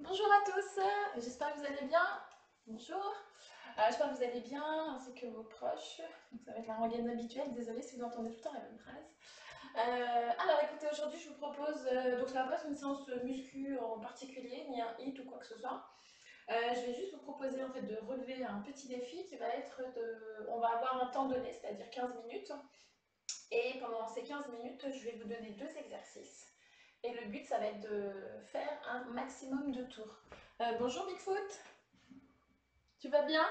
Bonjour à tous, j'espère que vous allez bien. Bonjour, euh, j'espère que vous allez bien ainsi que vos proches. Donc, ça va être la rengaine habituelle, désolée si vous entendez tout le temps la même phrase. Euh, alors écoutez, aujourd'hui je vous propose, euh, donc ça va pas être une séance muscu en particulier, ni un hit ou quoi que ce soit. je vais juste vous proposer en fait de relever un petit défi qui va être de, on va avoir un temps donné, c'est-à-dire 15 minutes. Et pendant ces 15 minutes, je vais vous donner deux exercices. Et le but, ça va être de faire un maximum de tours. Euh, bonjour Bigfoot Tu vas bien?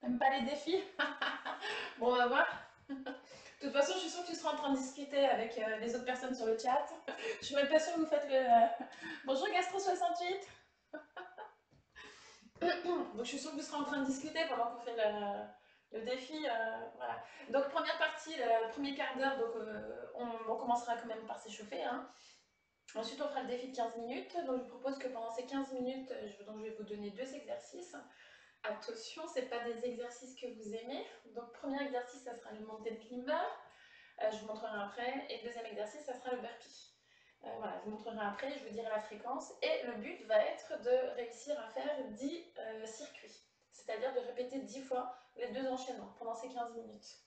T'aimes pas les défis? Bon, on va voir. de toute façon, je suis sûre que tu seras en train de discuter avec euh, les autres personnes sur le chat. je suis même pas sûre que vous faites le... Euh, bonjour Gastro68 Donc je suis sûre que vous serez en train de discuter pendant qu'on fait le, défi. voilà. Donc première partie, le premier quart d'heure, donc on, commencera quand même par s'échauffer. Hein. Ensuite, on fera le défi de 15 minutes. Donc, je vous propose que pendant ces 15 minutes, je, donc, je vais vous donner deux exercices. Attention, ce pas des exercices que vous aimez. Donc, premier exercice, ça sera le mountain climber. Euh, je vous montrerai après. Et deuxième exercice, ça sera le burpee. Euh, voilà, je vous montrerai après, je vous dirai la fréquence. Et le but va être de réussir à faire 10 euh, circuits. C'est-à-dire de répéter 10 fois les deux enchaînements pendant ces 15 minutes.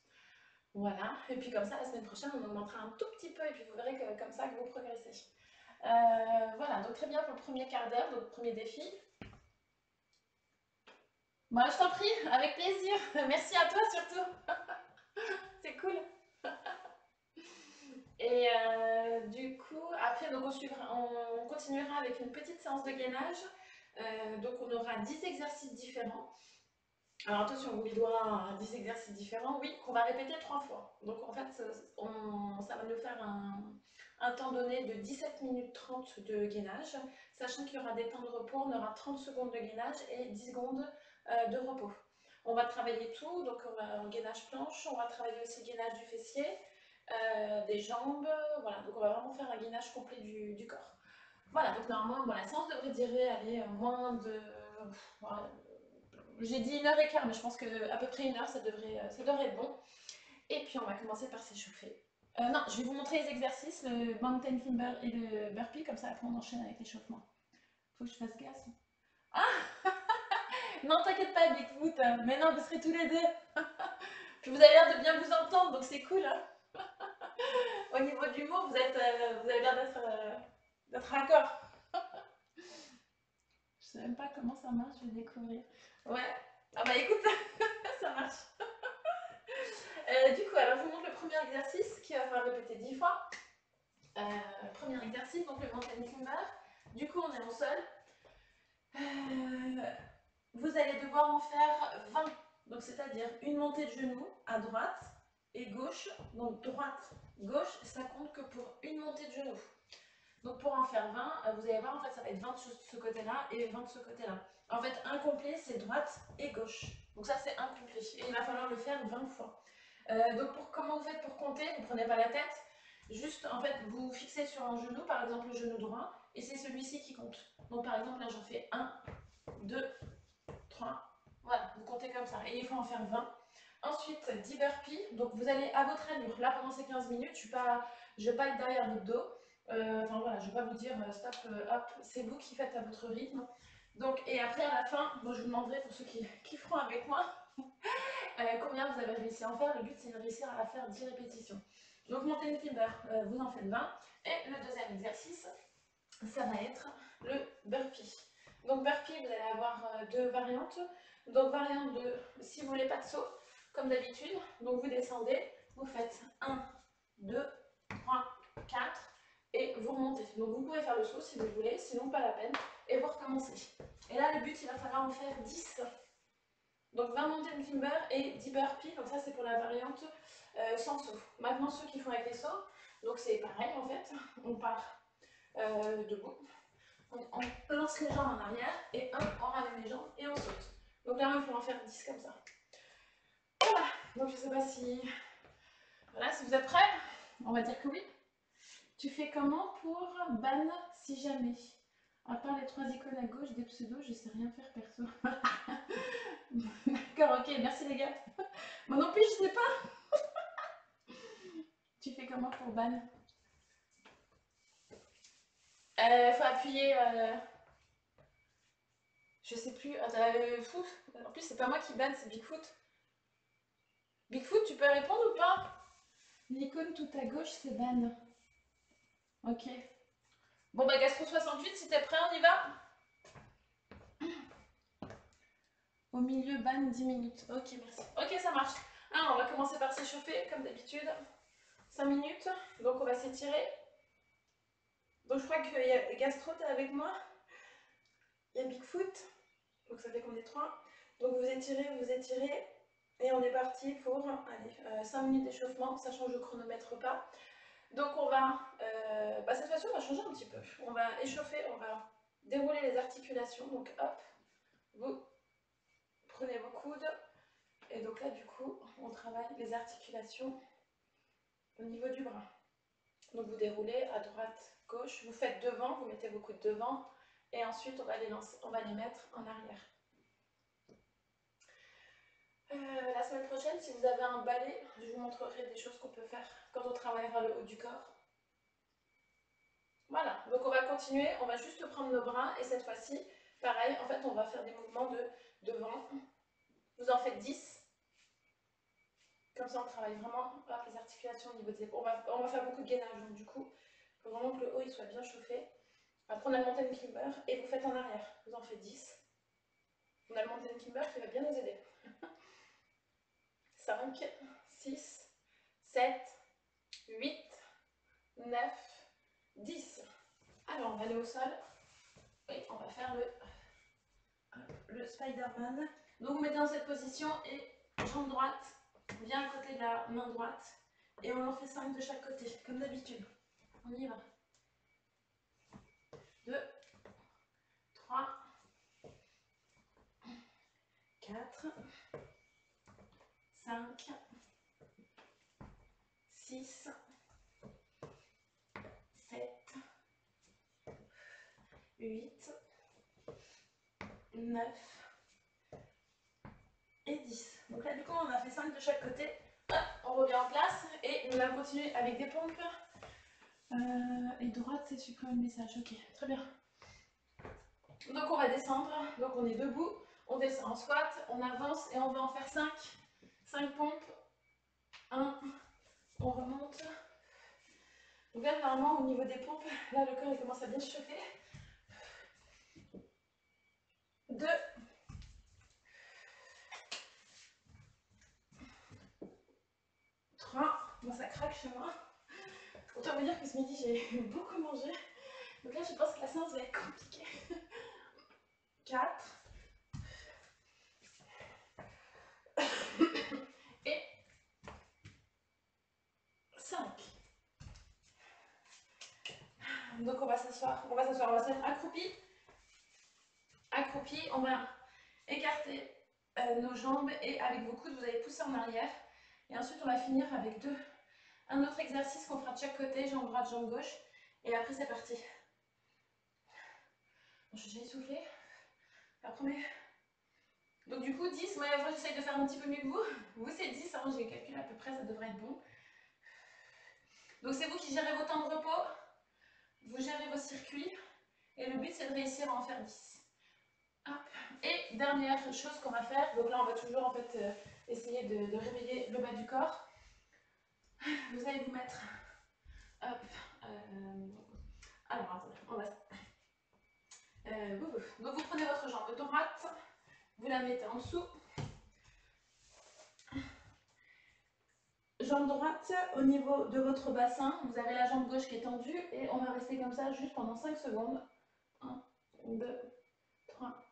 Voilà, et puis comme ça, la semaine prochaine, on augmentera un tout petit peu et puis vous verrez que comme ça que vous progressez. Euh, voilà, donc très bien pour le premier quart d'heure, donc premier défi. Moi, je t'en prie, avec plaisir. Merci à toi surtout. C'est cool. Et euh, du coup, après, donc on, continuera avec une petite séance de gainage. Euh, donc on aura 10 exercices différents. Alors attention, il doit 10 exercices différents, oui, qu'on va répéter trois fois. Donc en fait, ça va nous faire un, un temps donné de 17 minutes 30 de gainage, sachant qu'il y aura des temps de repos, on aura 30 secondes de gainage et 10 secondes euh, de repos. On va travailler tout, donc on va en gainage planche, on va travailler aussi gainage du fessier, euh, des jambes, voilà, donc on va vraiment faire un gainage complet du, corps. Voilà, donc normalement, la séance devrait durer aller moins de... J'ai dit une heure et quart, mais je pense qu'à peu près une heure, ça devrait, ça devrait être bon. Et puis on va commencer par s'échauffer. Euh, non, je vais vous montrer les exercices, le mountain climber et le burpee, comme ça après on enchaîne avec l'échauffement. Faut que je fasse gaz. Ah Non, t'inquiète pas, Bigfoot, mais non, vous serez tous les deux. Puis vous avez l'air de bien vous entendre, donc c'est cool. Hein. Au niveau du mot, vous, êtes, euh, vous avez l'air d'être euh, raccord. je sais même pas comment ça marche, je vais découvrir. Ouais. Ah bah écoute, ça marche. Euh, du coup, alors je vous montre le premier exercice qui va falloir répéter 10 fois. Euh, premier exercice, donc le mountain climber. Du coup, on est en sol. Euh, vous allez devoir en faire 20. Donc, c'est-à-dire une montée de genoux à droite et gauche. Donc, droite, gauche, ça compte que pour une montée de genoux. Donc, pour en faire 20, vous allez voir, en fait, ça va être 20 de ce côté-là et 20 de ce côté-là. En fait, incomplet, c'est droite et gauche. Donc, ça, c'est incomplet. Et il va falloir le faire 20 fois. Euh, donc pour, comment vous faites pour compter? Vous ne prenez pas la tête? Juste, en fait, vous fixez sur un genou, par exemple le genou droit, et c'est celui-ci qui compte. Donc par exemple, là j'en fais 1, 2, 3. Voilà, vous comptez comme ça. Et il faut en faire 20. Ensuite, 10 burpees. Donc vous allez à votre allure. Là, pendant ces 15 minutes, je ne vais pas être derrière votre dos. Euh, enfin voilà, je ne vais pas vous dire euh, stop, hop, c'est vous qui faites à votre rythme. Donc, et après, à la fin, bon, je vous demanderai pour ceux qui, qui feront avec moi, euh, combien vous avez réussi à en faire? Le but, c'est de réussir à faire 10 répétitions. Donc, montée climber, euh, vous en faites 20. Et le deuxième exercice, ça va être le burpee. Donc, burpee, vous allez avoir euh, deux variantes. Donc, variante de, si vous voulez pas de saut, comme d'habitude, donc vous descendez, vous faites 1, 2, 3, 4, et vous remontez. Donc vous pouvez faire le saut si vous voulez, sinon pas la peine, et vous recommencez. Et là, le but, il va falloir en faire 10 donc 20 montées de climber et 10 burpees, donc ça c'est pour la variante euh, sans saut. Maintenant ceux qui font avec les sauts, donc c'est pareil en fait, on part euh, debout, on, lance les jambes en arrière et hop, on ramène les jambes et on saute. Donc là il faut en faire 10 comme ça. Voilà, donc je sais pas si... Voilà, si vous êtes prêts, on va dire que oui. Tu fais comment pour ban si jamais? À part les trois icônes à gauche des pseudos, je sais rien faire perso. D'accord, ok, merci les gars. Moi non plus, je sais pas. tu fais comment pour ban? Il euh, faut appuyer. Euh, Je sais plus. Euh, fou. En plus, c'est pas moi qui banne, c'est Bigfoot. Bigfoot, tu peux répondre ou pas? L'icône tout à gauche, c'est ban. Ok. Bon, bah, Gastro 68, si t'es prêt, on y va Au milieu, ban 10 minutes. Ok, merci. Ok, ça marche. Alors, on va commencer par s'échauffer, comme d'habitude. 5 minutes. Donc, on va s'étirer. Donc, je crois a Gastro, t'es avec moi Il y a Bigfoot. Donc, ça fait qu'on est 3. Donc, vous étirez, vous étirez. Et on est parti pour allez, 5 euh, minutes d'échauffement, sachant que je chronomètre pas. Donc on va, euh, bah, cette fois-ci on va changer un petit peu. On va échauffer, on va dérouler les articulations. Donc hop, vous prenez vos coudes. Et donc là, du coup, on travaille les articulations au niveau du bras. Donc vous déroulez à droite, gauche, vous faites devant, vous mettez vos coudes devant, et ensuite on va les, lancer, on va les mettre en arrière. Euh, la semaine prochaine, si vous avez un balai, je vous montrerai des choses qu'on peut faire quand on travaillera le haut du corps. Voilà, donc on va continuer, on va juste prendre nos bras et cette fois-ci, pareil, en fait on va faire des mouvements de devant. Vous en faites 10. Comme ça on travaille vraiment les articulations au niveau des épaules. On va, faire beaucoup de gainage, donc du coup, il faut vraiment que le haut il soit bien chauffé. Après on a le mountain climber et vous faites en arrière. Vous en faites 10. On a le mountain climber qui va bien nous aider. 5, 6, 7, 8, 9, 10. Alors on va aller au sol. Et on va faire le le Spider-Man. Donc vous mettez dans cette position et jambe droite vient à côté de la main droite. Et on en fait 5 de chaque côté, comme d'habitude. On y va. 2, 3, 4, 5, 6, 7, 8, 9 et 10. Donc là, du coup, on a fait 5 de chaque côté. on revient en place et on va continuer avec des pompes. Euh, et droite, c'est supprimer le message. Ok, très bien. Donc on va descendre. Donc on est debout. On descend en squat. On avance et on va en faire 5. 5 pompes. 1. On remonte. Donc là, normalement, au niveau des pompes, là, le corps il commence à bien chauffer. 2, 3, bon ça craque chez moi. Autant vous dire que ce midi j'ai beaucoup mangé. Donc là je pense que la séance va être compliquée. 4. Et 5. Donc on va s'asseoir, on va s'asseoir, on va se mettre accroupi accroupi, on va écarter euh, nos jambes et avec vos coudes, vous allez pousser en arrière. Et ensuite, on va finir avec deux. Un autre exercice qu'on fera de chaque côté, jambe droite, jambe gauche. Et après, c'est parti. Je suis déjà essoufflée. La première. Donc du coup, 10, moi, j'essaye de faire un petit peu mieux que vous. Vous, c'est 10, hein, j'ai calculé à peu près, ça devrait être bon. Donc c'est vous qui gérez vos temps de repos, vous gérez vos circuits, et le but, c'est de réussir à en faire 10. Et dernière chose qu'on va faire, donc là on va toujours en fait euh, essayer de, réveiller le bas du corps. Vous allez vous mettre, hop, euh, alors on va, euh, donc vous prenez votre jambe droite, vous la mettez en dessous, jambe droite au niveau de votre bassin, vous avez la jambe gauche qui est tendue et on va rester comme ça juste pendant 5 secondes. 1, 2, 3,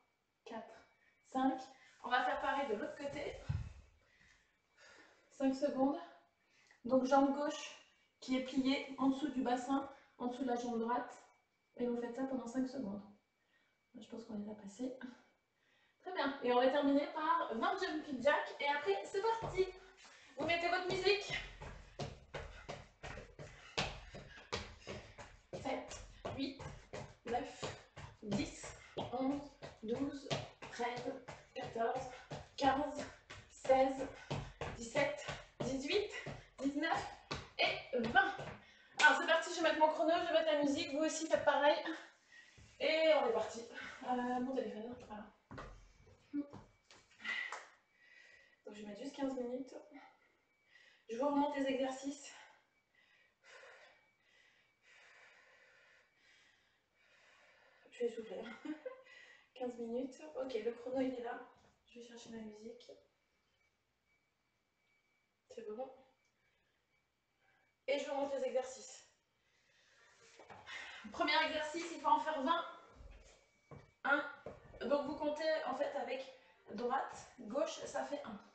4, 5. On va faire pareil de l'autre côté. 5 secondes. Donc jambe gauche qui est pliée en dessous du bassin, en dessous de la jambe droite. Et vous faites ça pendant 5 secondes. Je pense qu'on les a passés. Très bien. Et on va terminer par 20 jumping jack. Et après, c'est parti. Vous mettez votre musique? 7, 8, 9, 10, 11, 12, 13, 14, 15, 16, 17, 18, 19 et 20. Alors c'est parti, je vais mettre mon chrono, je vais mettre la musique, vous aussi faites pareil. Et on est parti. Euh, mon téléphone, voilà. Donc je vais mettre juste 15 minutes. Je vous remonte les exercices. Je vais souffler. 15 minutes. Ok, le chrono il est là. Je vais chercher la musique. C'est bon? Et je vous montre les exercices. Premier exercice, il faut en faire 20. 1. Donc vous comptez en fait avec droite, gauche, ça fait 1.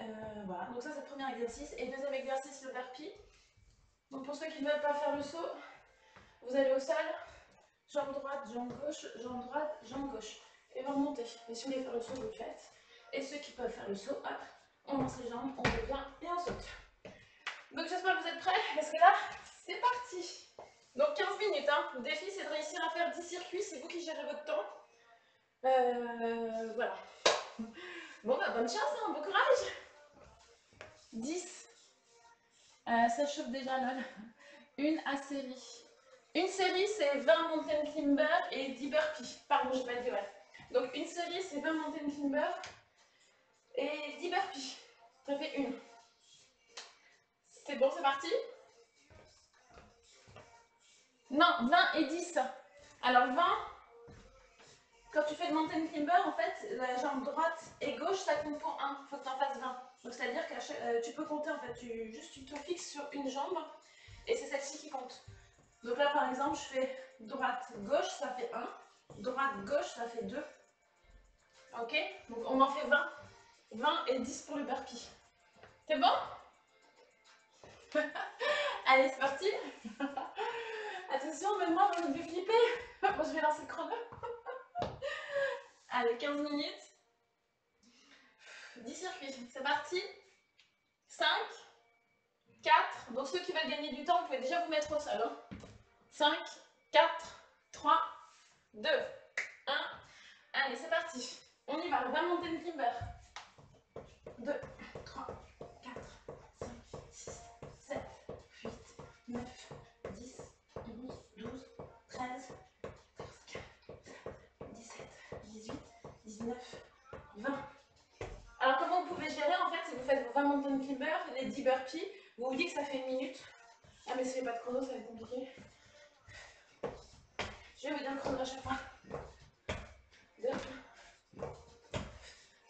Euh, voilà, donc ça c'est le premier exercice. Et deuxième exercice, le verpi. Donc pour ceux qui ne veulent pas faire le saut, vous allez au sol, jambe droite, jambe gauche, jambe droite, jambe gauche. Et vous remontez. Et si vous voulez faire le saut, vous le faites. Et ceux qui peuvent faire le saut, hop, on lance les jambes, on revient et on saute. Donc j'espère que vous êtes prêts, parce que là, c'est parti Donc 15 minutes, hein. le défi c'est de réussir à faire 10 circuits, c'est vous qui gérez votre temps. Euh, voilà. Bon bah bonne chance, hein, bon courage 10. Euh, ça chauffe déjà lol. Une à série. Une série c'est 20 mountain climber et 10 burpees. Pardon, j'ai pas dit ouais. Donc une série c'est 20 mountain climber et 10 burpees. Ça fait une. C'est bon, c'est parti? Non, 20 et 10. Alors 20, quand tu fais le mountain climber, en fait, la jambe droite et gauche, ça compte pour 1. Il faut que tu en fasses 20. Donc c'est-à-dire que euh, tu peux compter, en fait, tu, juste tu te fixes sur une jambe et c'est celle-ci qui compte. Donc là, par exemple, je fais droite-gauche, ça fait 1. Droite-gauche, ça fait 2. Ok? Donc on en fait 20. 20 et 10 pour le burpee. C'est bon? Allez, c'est parti Attention, même moi, je vais flipper. Moi, je vais lancer le chrono. Allez, 15 minutes. 10 circuits. C'est parti. 5, 4. Donc, ceux qui veulent gagner du temps, vous pouvez déjà vous mettre au sol. 5, 4, 3, 2, 1. Allez, c'est parti. On y va. 20 montées de timber. 2, 3, 4, 5, 6, 7, 8, 9, 10, 11, 12, 13, 17, 18, 19, 20. Alors comment vous pouvez gérer en fait si vous faites vos 20 mountain climbers, les 10 burpees, vous vous dites que ça fait une minute. Ah mais si a pas de chrono, ça va être compliqué. Je vais vous dire le chrono à chaque fois. 2,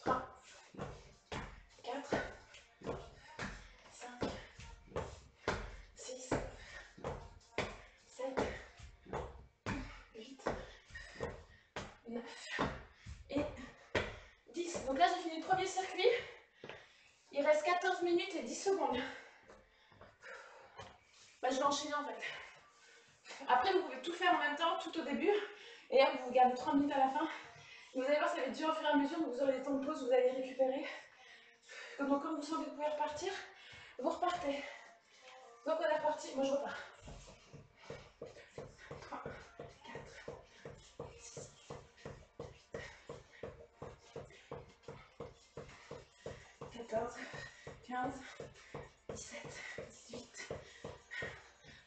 3, 4, 5, 6, 7, 8, 9 et 10. Donc là, j'ai fini le premier circuit. Reste 14 minutes et 10 secondes. Bah, je vais enchaîner en fait. Après, vous pouvez tout faire en même temps, tout au début. Et vous vous gardez 3 minutes à la fin. Vous allez voir, ça va être dur au fur et à mesure, vous aurez des temps de pause, vous allez récupérer. Donc quand vous sentez que vous pouvez repartir, vous repartez. Donc on est reparti, moi je repars. 3, 4, 6, 8, 14, 15, 17, 18,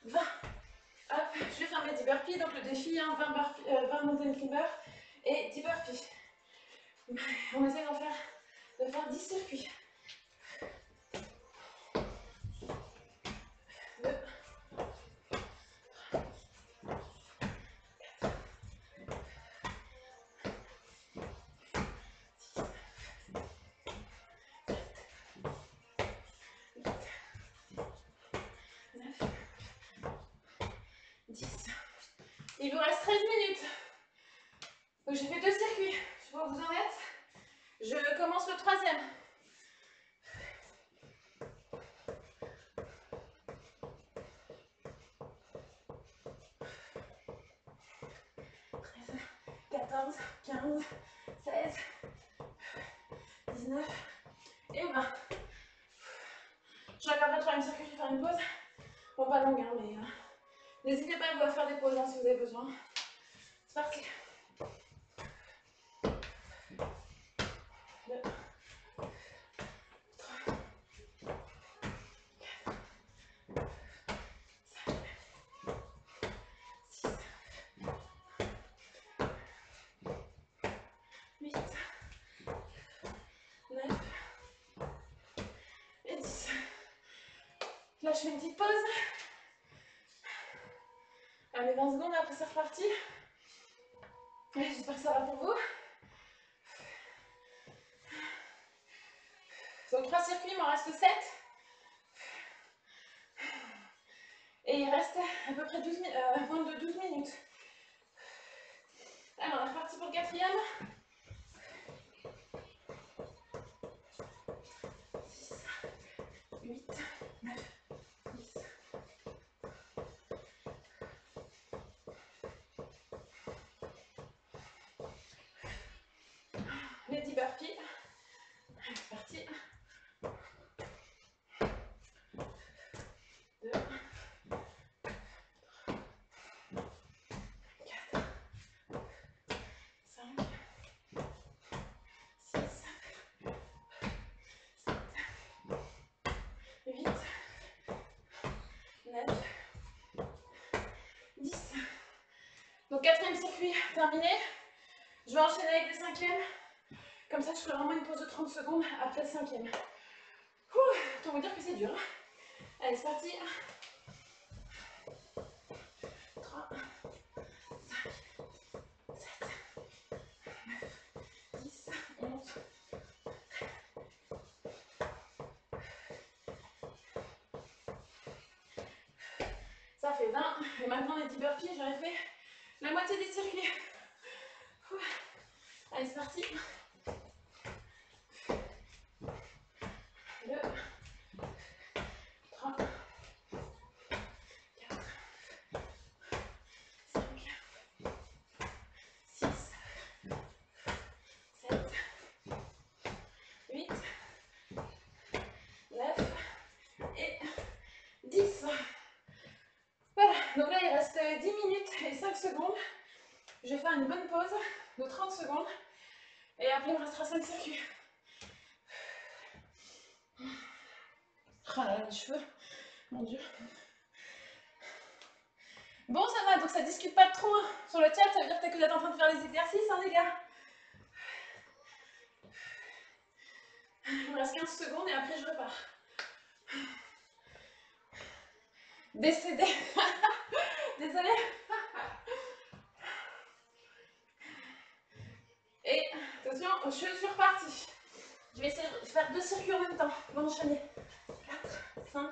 20. Hop, je vais faire mes 10 burpees, donc le défi, hein, 20, burpees, euh, 20 mountain climbers et 10 burpees. On essaie d'en faire, de faire 10 circuits. Le troisième circuit, je vais faire une pause. Bon, pas longue, hein, mais euh, n'hésitez pas à vous faire des pauses hein, si vous avez besoin. C'est parti. Je fais une petite pause. Allez, 20 secondes, après c'est reparti. J'espère que ça va pour vous. Donc 3 circuits, il m'en reste 7. Et il reste à peu près 12, euh, moins de 12 minutes. Alors, on est reparti pour le quatrième. 6, 8, 9, 10. Les 10 burpees. C'est parti. 2, 4, 5, 6, 7, 8, 9, 10. Donc quatrième circuit terminé. Je vais enchaîner avec le cinquième. Comme ça, je ferai vraiment une pause de 30 secondes après le cinquième. Ouh, autant vous dire que c'est dur. hein. Allez, c'est parti. Maintenant, les 10 burpees, j'aurais fait la moitié des circuits. Ouh. Allez, c'est parti. 2, 3, 4, 5, 6, 7, 8, 9 et 10. Voilà, donc là il reste 10 minutes et 5 secondes. Je vais faire une bonne pause de 30 secondes et après il me restera 5 circuits. Oh là là, les cheveux, mon dieu. Bon, ça va, donc ça discute pas trop hein. sur le chat, ça veut dire que vous êtes en train de faire les exercices, hein, les gars. Il me reste 15 secondes et après je repars. Décédé. Désolée. Et attention, je suis repartie. Je vais essayer de faire deux circuits en même temps. On va enchaîner. 4, 5,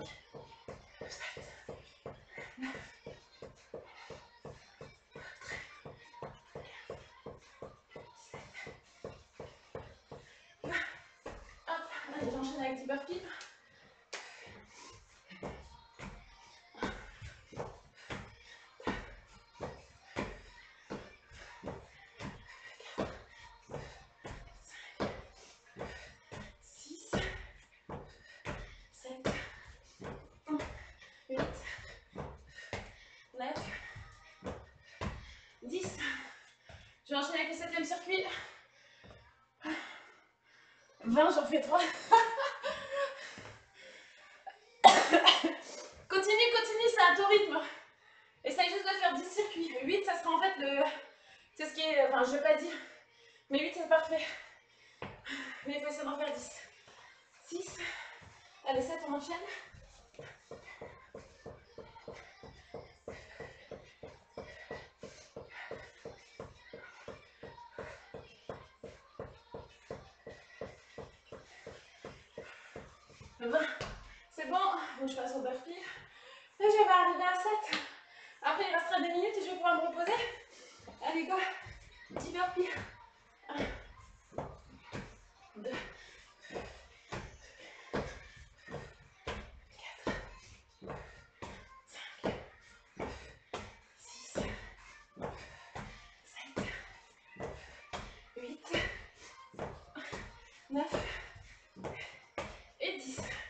20, j'en fais 3.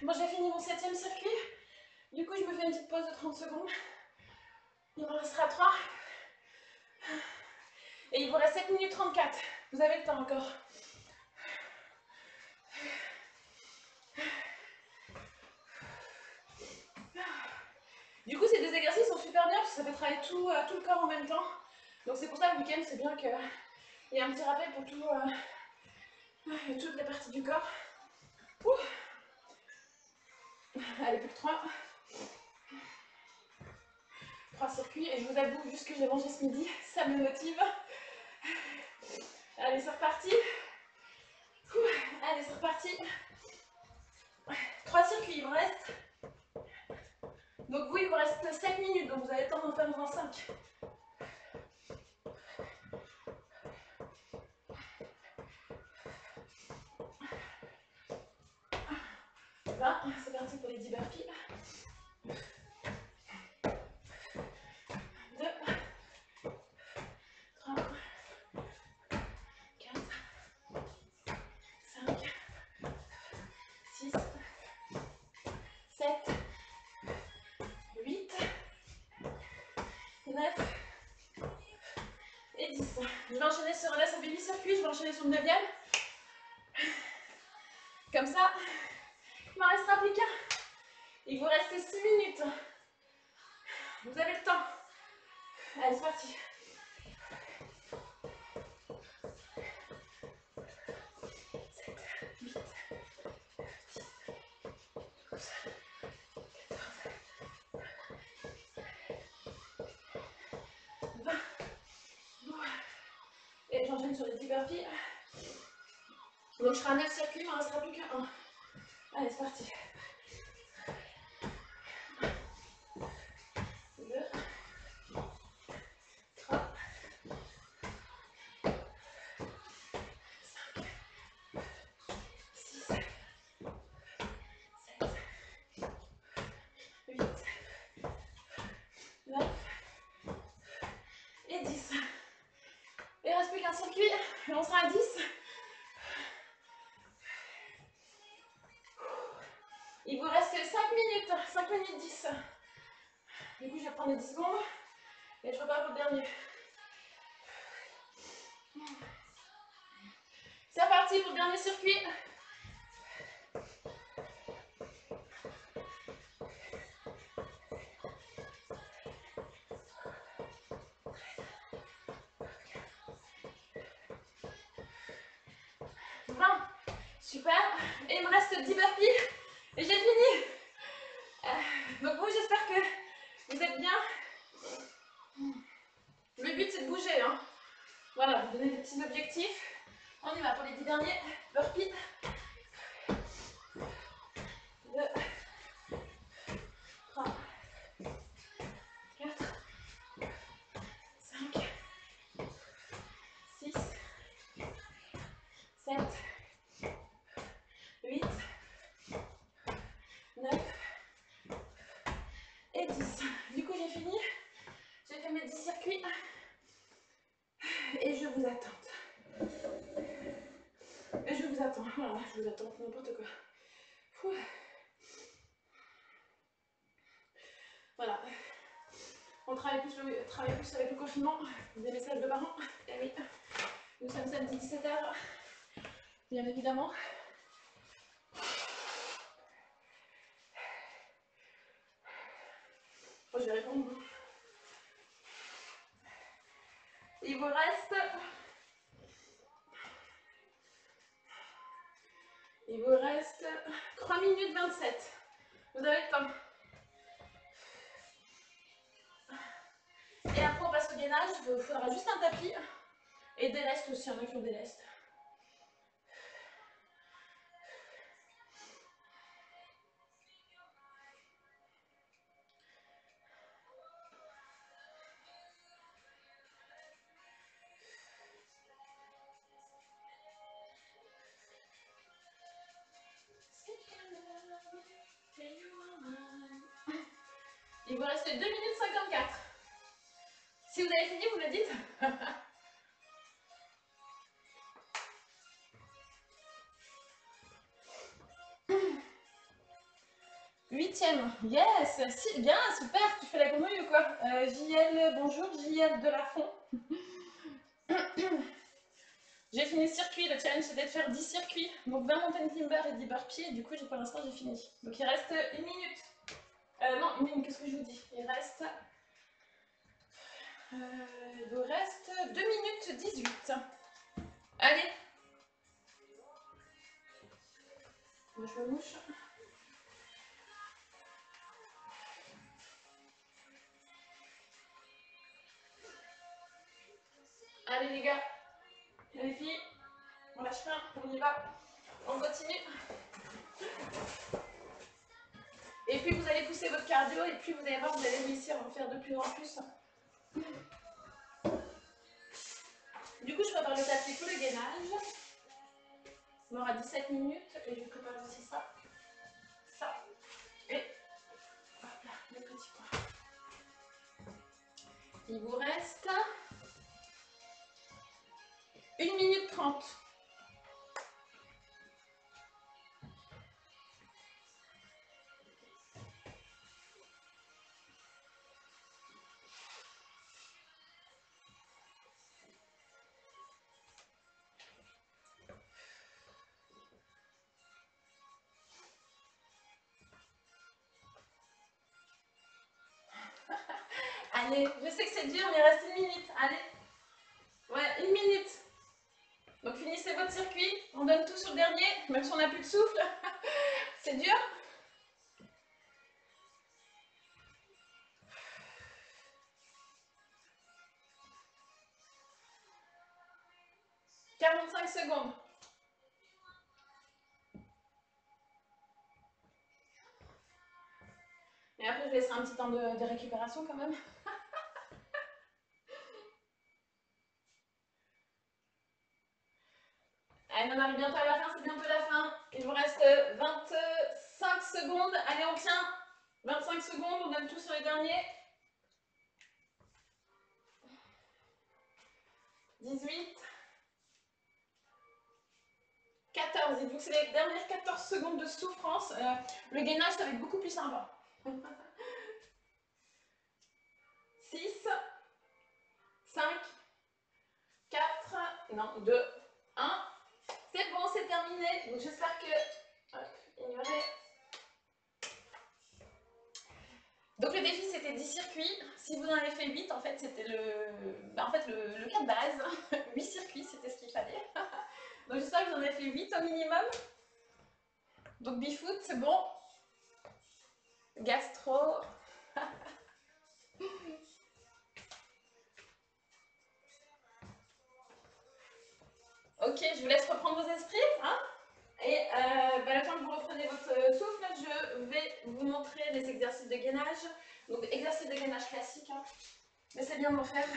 Bon, j'ai fini mon septième circuit. Du coup, je me fais une petite pause de 30 secondes. Il m'en restera 3. Et il vous reste 7 minutes 34. Vous avez le temps encore. Du coup, ces deux exercices sont super bien parce que ça fait travailler tout, euh, le corps en même temps. Donc c'est pour ça le week-end, c'est bien qu'il y ait un petit rappel pour euh, toutes les parties du corps. Allez, pour trois. Trois circuits. Et je vous avoue, vu ce que j'ai mangé ce midi, ça me motive. Allez, c'est reparti. Allez, c'est reparti. 3 circuits, il me reste. Donc oui, il vous reste 5 minutes, donc vous avez le temps d'en faire 25. 20, c'est parti pour les 10 burpees. 2, 3, 4, 5, 6, 7, 8, 9 et 10. Je vais enchaîner sur là, ça fait 8 circuits, je vais enchaîner sur le 9 j'enchaîne sur les 10 burpees. Donc je ferai un 9 circuits, il ne restera plus qu'un. Allez, c'est parti. Reste plus qu'un circuit et on sera à 10. Il vous reste 5 minutes, 5 minutes 10. Du coup, je vais prendre les 10 secondes et je repars le dernier. C'est parti pour le dernier circuit. Super. Et il me reste 10 burpees. Et j'ai fini. Euh, donc vous, j'espère que vous êtes bien. Le but, c'est de bouger. Hein. Voilà, vous donnez des petits objectifs. On y va pour les 10 derniers. Burpees. Vous attends. N'importe quoi. Voilà. On travaille plus, le, travaille plus avec le confinement. Des messages de parents. Et oui. Nous sommes samedi 17h. Bien évidemment. Il vous reste 2 minutes 54. Si vous avez fini, vous le dites. Huitième, yes, si, bien, super, tu fais la grenouille ou quoi? Euh, JL, bonjour, JL de la fond. j'ai fini le circuit, le challenge c'était de faire 10 circuits, donc 20 mountain timber et 10 burpees, et du coup pour l'instant j'ai fini. Donc il reste une minute. Euh, non, mais qu'est-ce que je vous dis? Il reste... Euh, il reste 2 minutes 18. Allez Moi, je me mouche. Allez les gars, les filles, on lâche rien, on y va, on continue. Et puis vous allez pousser votre cardio et puis vous allez voir, vous allez réussir à en faire de plus en plus. Du coup, je prépare le tapis pour le gainage. On aura 17 minutes et je prépare aussi ça. Ça. Et hop là, le petit point. Il vous reste 1 minute 30. Je sais que c'est dur, mais il reste une minute. Allez. Ouais, une minute. Donc finissez votre circuit. On donne tout sur le dernier, même si on n'a plus de souffle. c'est dur. « 45 secondes. Et après, je laisserai un petit temps de récupération quand même. Allez, on arrive bientôt à la fin, c'est bientôt la fin. Il vous reste 25 secondes. Allez, on tient. 25 secondes, on donne tout sur les derniers. 18. 14. Et que c'est les dernières 14 secondes de souffrance, euh, le gainage, ça va être beaucoup plus sympa. 6, 5, 4, non, 2, 1. C'est bon, c'est terminé. Donc j'espère que... Hop, ignorer. Donc le défi c'était 10 circuits. Si vous en avez fait 8, en fait c'était le, bah, en fait, le, cas de base. 8 circuits, c'était ce qu'il fallait. Donc j'espère que vous en avez fait 8 au minimum. Donc bifoot, c'est bon. Gastro. ok, je vous laisse reprendre vos esprits. Hein et euh, bah, le temps que vous reprenez votre souffle, je vais vous montrer les exercices de gainage. Donc, exercice de gainage classique. Hein. Mais c'est bien de le faire.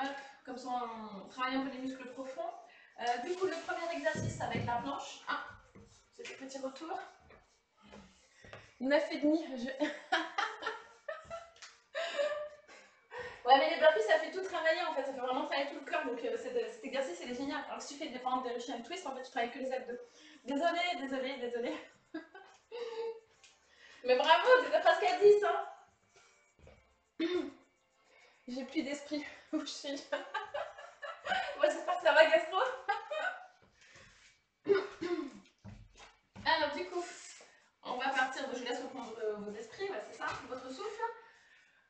Hop, comme ça, on travaille un peu les muscles profonds. Euh, du coup, le premier exercice, ça être la planche. Ah, c'est des petits retours. 9 et demi. Je... ouais, mais les burpees, ça fait tout travailler en fait. Ça fait vraiment travailler tout le corps. Donc, euh, cet, exercice, il est génial. Alors, si tu fais des, par exemple, des Russian twist, en fait, tu travailles que les abdos. Désolée, désolée, désolée. mais bravo, t'étais presque à 10, hein. J'ai plus d'esprit. Où je suis Moi, j'espère que ça va, gastro. Alors, du coup, on va partir, je vous laisse reprendre vos esprits, c'est ça, votre souffle.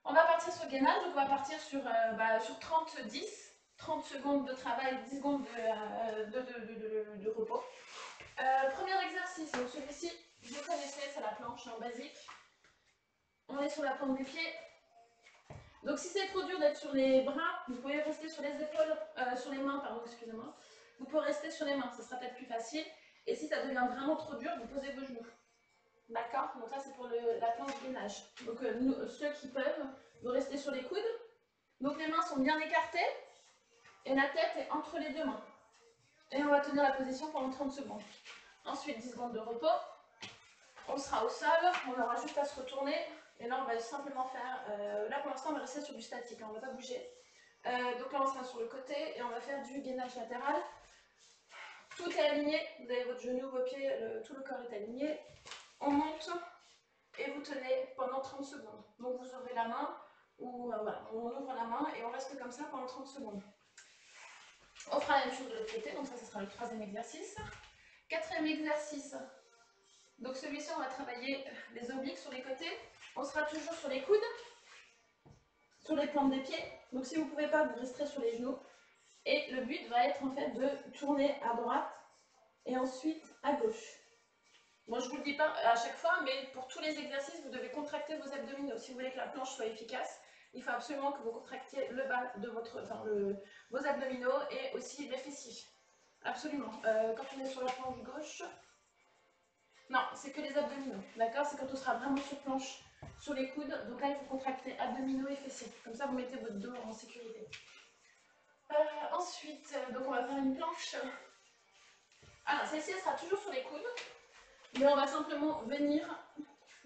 On va partir sur gainage, donc on va partir sur, euh, bah, sur 30, 10, 30 secondes de travail, 10 secondes de, euh, de, de, de repos. Euh, premier exercice, celui-ci, vous connaissez, c'est la planche en basique. On est sur la plante des pieds. Donc si c'est trop dur d'être sur les bras, vous pouvez rester sur les épaules, euh, sur les mains, pardon, excusez-moi. Vous pouvez rester sur les mains, ce sera peut-être plus facile. Et si ça devient vraiment trop dur, vous posez vos genoux. D'accord? Donc ça c'est pour la planche gainage. Donc euh, ceux qui peuvent, vous restez sur les coudes. Donc les mains sont bien écartées et la tête est entre les deux mains. Et on va tenir la position pendant 30 secondes. Ensuite 10 secondes de repos. On sera au sol, on aura juste à se retourner. Et là on va simplement faire, euh, là pour l'instant on va rester sur du statique, hein, on ne va pas bouger. Euh, donc là on sera sur le côté et on va faire du gainage latéral. Tout est aligné, vous avez votre genou, vos pieds, tout le corps est aligné. On monte et vous tenez pendant 30 secondes. Donc vous ouvrez la main, ou euh, voilà, on ouvre la main et on reste comme ça pendant 30 secondes. On fera la même chose de l'autre côté, donc ça, ce sera le troisième exercice. Quatrième exercice, donc celui-ci, on va travailler les obliques sur les côtés. On sera toujours sur les coudes, sur les plantes des pieds. Donc si vous ne pouvez pas, vous resterez sur les genoux. Et le but va être en fait de tourner à droite et ensuite à gauche. Moi, je ne vous le dis pas à chaque fois, mais pour tous les exercices, vous devez contracter vos abdominaux. Si vous voulez que la planche soit efficace, il faut absolument que vous contractiez le bas de votre, enfin vos abdominaux et aussi les fessiers. Absolument. Euh, quand on est sur la planche gauche, non, c'est que les abdominaux, d'accord? C'est quand on sera vraiment sur planche, sur les coudes. Donc là, il faut contracter abdominaux et fessiers. Comme ça, vous mettez votre dos en sécurité. Euh, ensuite, donc on va faire une planche. Alors, celle-ci, elle sera toujours sur les coudes. Mais on va simplement venir...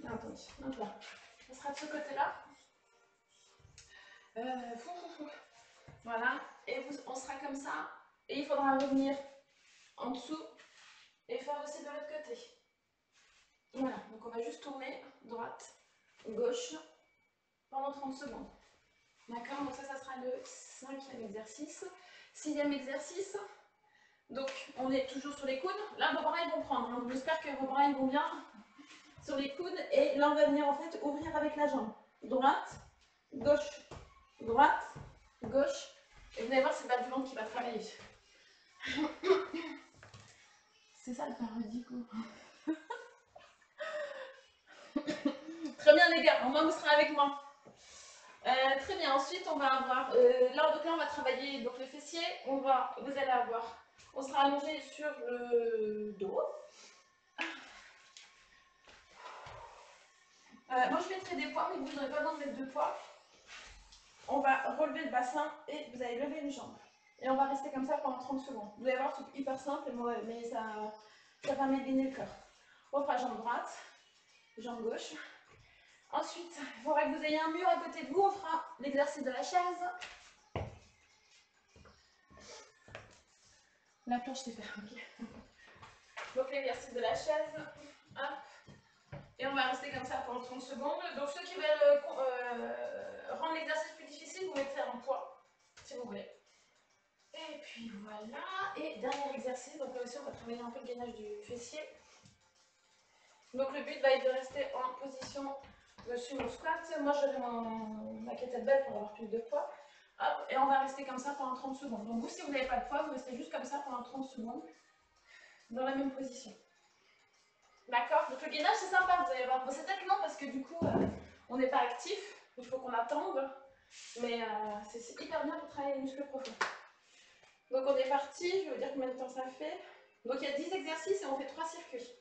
Non, attendez, donc là. Elle sera de ce côté-là. Euh, voilà. Et vous, on sera comme ça. Et il faudra revenir en dessous et faire aussi de l'autre côté. Donc on va juste tourner droite, gauche pendant 30 secondes. D'accord Donc ça, ça sera le cinquième exercice. Sixième exercice. Donc on est toujours sur les coudes. Là, vos bras ils vont prendre. Hein. J'espère que vos bras ils vont bien sur les coudes. Et là, on va venir en fait ouvrir avec la jambe. Droite, gauche, droite, gauche. Et vous allez voir, c'est bas du ventre qui va travailler. C'est ça le paradis, très bien les gars, au moins vous serez avec moi. Euh, très bien, ensuite on va avoir, euh, là, donc là on va travailler donc, le fessier, on va, vous allez avoir, on sera allongé sur le dos. Euh, moi je mettrai des poids, mais vous n'aurez pas besoin de mettre de poids. On va relever le bassin et vous allez lever une jambe. Et on va rester comme ça pendant 30 secondes. Vous allez voir, c'est hyper simple, mais ça, ça permet de gagner le corps. On fera jambe droite, jambe gauche. Ensuite, il faudra que vous ayez un mur à côté de vous. On fera l'exercice de la chaise. La planche, c'est fait. ok. Donc l'exercice de la chaise. Hop. Et on va rester comme ça pendant 30 secondes. Donc ceux qui veulent euh, rendre l'exercice plus difficile, vous mettez un poids, si vous voulez. Et puis voilà. Et dernier exercice, donc là aussi on va travailler un peu le gainage du fessier. Donc le but va être de rester en position dessus mon squat. Moi j'aurai ma tête belle pour avoir plus de poids. Hop, et on va rester comme ça pendant 30 secondes. Donc vous, si vous n'avez pas de poids, vous restez juste comme ça pendant 30 secondes, dans la même position. D'accord? Donc le gainage c'est sympa, vous allez voir. Bon, c'est peut-être lent parce que du coup, euh, on n'est pas actif, il faut qu'on attende. Mais euh, c'est hyper bien pour travailler les muscles profonds. Donc on est parti, je vais vous dire combien de temps ça fait. Donc il y a 10 exercices et on fait 3 circuits.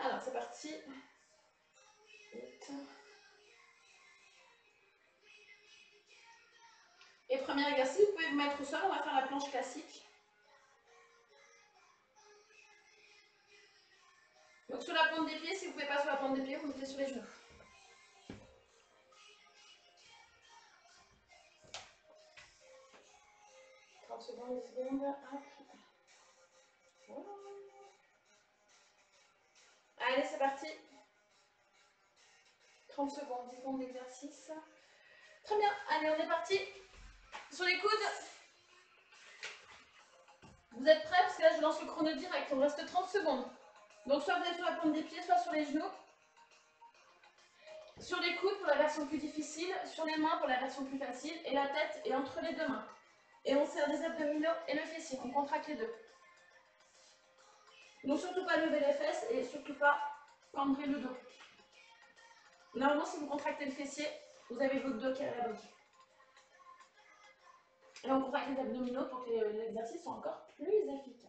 Alors c'est parti. Et premier exercice, vous pouvez vous mettre au sol, on va faire la planche classique. Donc sur la pointe des pieds, si vous ne pouvez pas sur la pointe des pieds, vous mettez sur les genoux. 30 secondes, 10 Allez, c'est parti. 30 secondes, 10 secondes d'exercice. Très bien, allez, on est parti. Sur les coudes. Vous êtes prêts? Parce que là, je lance le chrono direct. On reste 30 secondes. Donc, soit vous êtes sur la pointe des pieds, soit sur les genoux. Sur les coudes pour la version plus difficile, sur les mains pour la version plus facile, et la tête est entre les deux mains. Et on serre les abdominaux et le fessier, on contracte les deux. Donc surtout pas lever les fesses et surtout pas cambrer le dos. Normalement, si vous contractez le fessier, vous avez votre dos qui est à la Et on contracte les abdominaux pour que l'exercice soit encore plus efficace.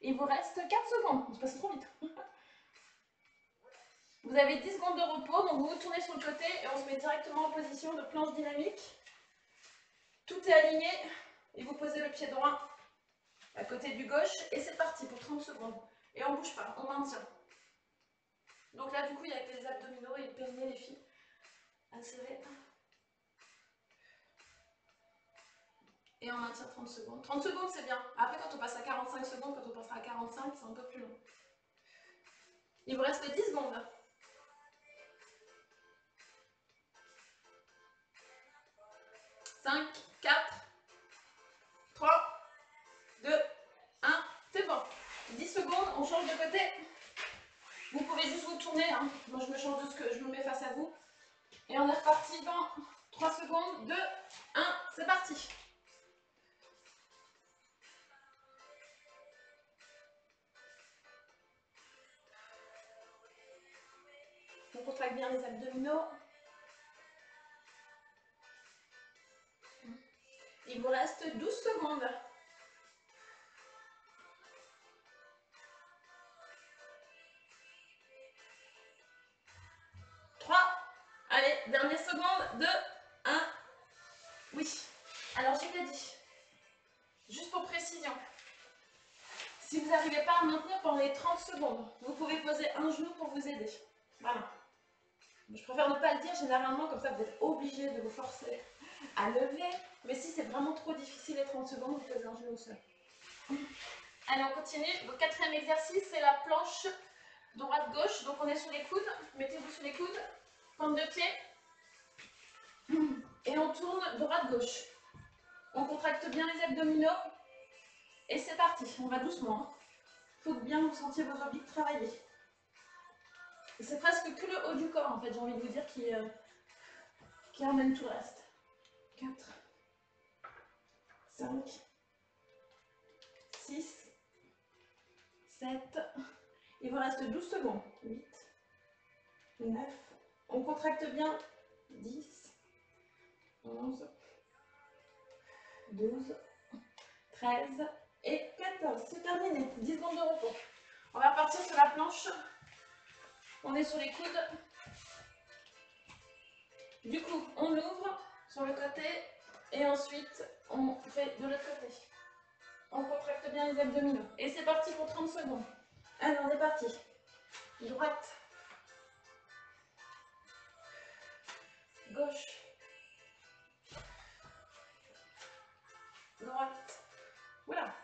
Il vous reste 4 secondes, on se passe trop vite. Vous avez 10 secondes de repos, donc vous vous tournez sur le côté et on se met directement en position de planche dynamique. Tout est aligné et vous posez le pied droit à côté du gauche et c'est parti pour 30 secondes. Et on ne bouge pas, on maintient. Donc là, du coup, il y a les abdominaux et le périnée, les filles. Insérez. Et on maintient 30 secondes. 30 secondes, c'est bien. Après, quand on passe à 45 secondes, quand on passera à 45, c'est un peu plus long. Il vous reste 10 secondes. 5, 4, 3, 2, 1, c'est bon. 10 secondes, on change de côté. Vous pouvez juste vous tourner. Hein. Moi, je me change de ce que je me mets face à vous. Et on est reparti dans 3 secondes. 2, 1, c'est parti. On contracte bien les abdominaux. Il vous reste 12 secondes. Les 30 secondes, vous pouvez poser un genou pour vous aider. Voilà. Je préfère ne pas le dire généralement, comme ça vous êtes obligé de vous forcer à lever. Mais si c'est vraiment trop difficile les 30 secondes, vous posez un genou au sol. Allez, on continue. Le quatrième exercice, c'est la planche droite-gauche. Donc on est sur les coudes. Mettez-vous sur les coudes. Pointe de pied. Et on tourne droite-gauche. On contracte bien les abdominaux. Et c'est parti. On va doucement. Bien vous sentiez vos obliques travailler. C'est presque que le haut du corps, en fait, j'ai envie de vous dire, qui, euh, qui emmène tout le reste. 4, 5, 6, 7, il vous reste 12 secondes. 8, 9, on contracte bien. 10, 11, 12, 13 et 14. C'est terminé. 10 secondes de repos. On va repartir sur la planche. On est sur les coudes. Du coup, on ouvre sur le côté et ensuite on fait de l'autre côté. On contracte bien les abdominaux. Et c'est parti pour 30 secondes. Allez, on est parti. Droite. Gauche. Droite. Voilà.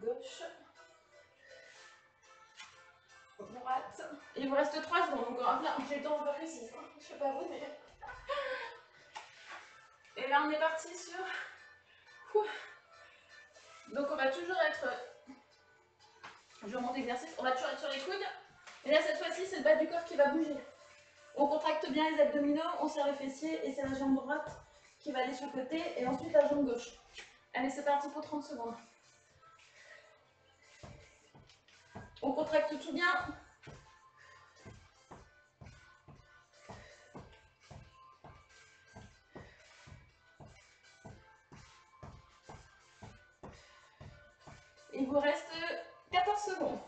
Gauche. Droite. Il vous reste 3 secondes. Là, j'ai le temps de faire précis. Je sais pas vous, mais. Et là, on est parti sur. Donc, on va toujours être. Je remonte l'exercice. On va toujours être sur les coudes. Et là, cette fois-ci, c'est le bas du corps qui va bouger. On contracte bien les abdominaux, on serre les fessiers et c'est la jambe droite qui va aller sur le côté et ensuite la jambe gauche. Allez, c'est parti pour 30 secondes. On contracte tout bien. Il vous reste 14 secondes.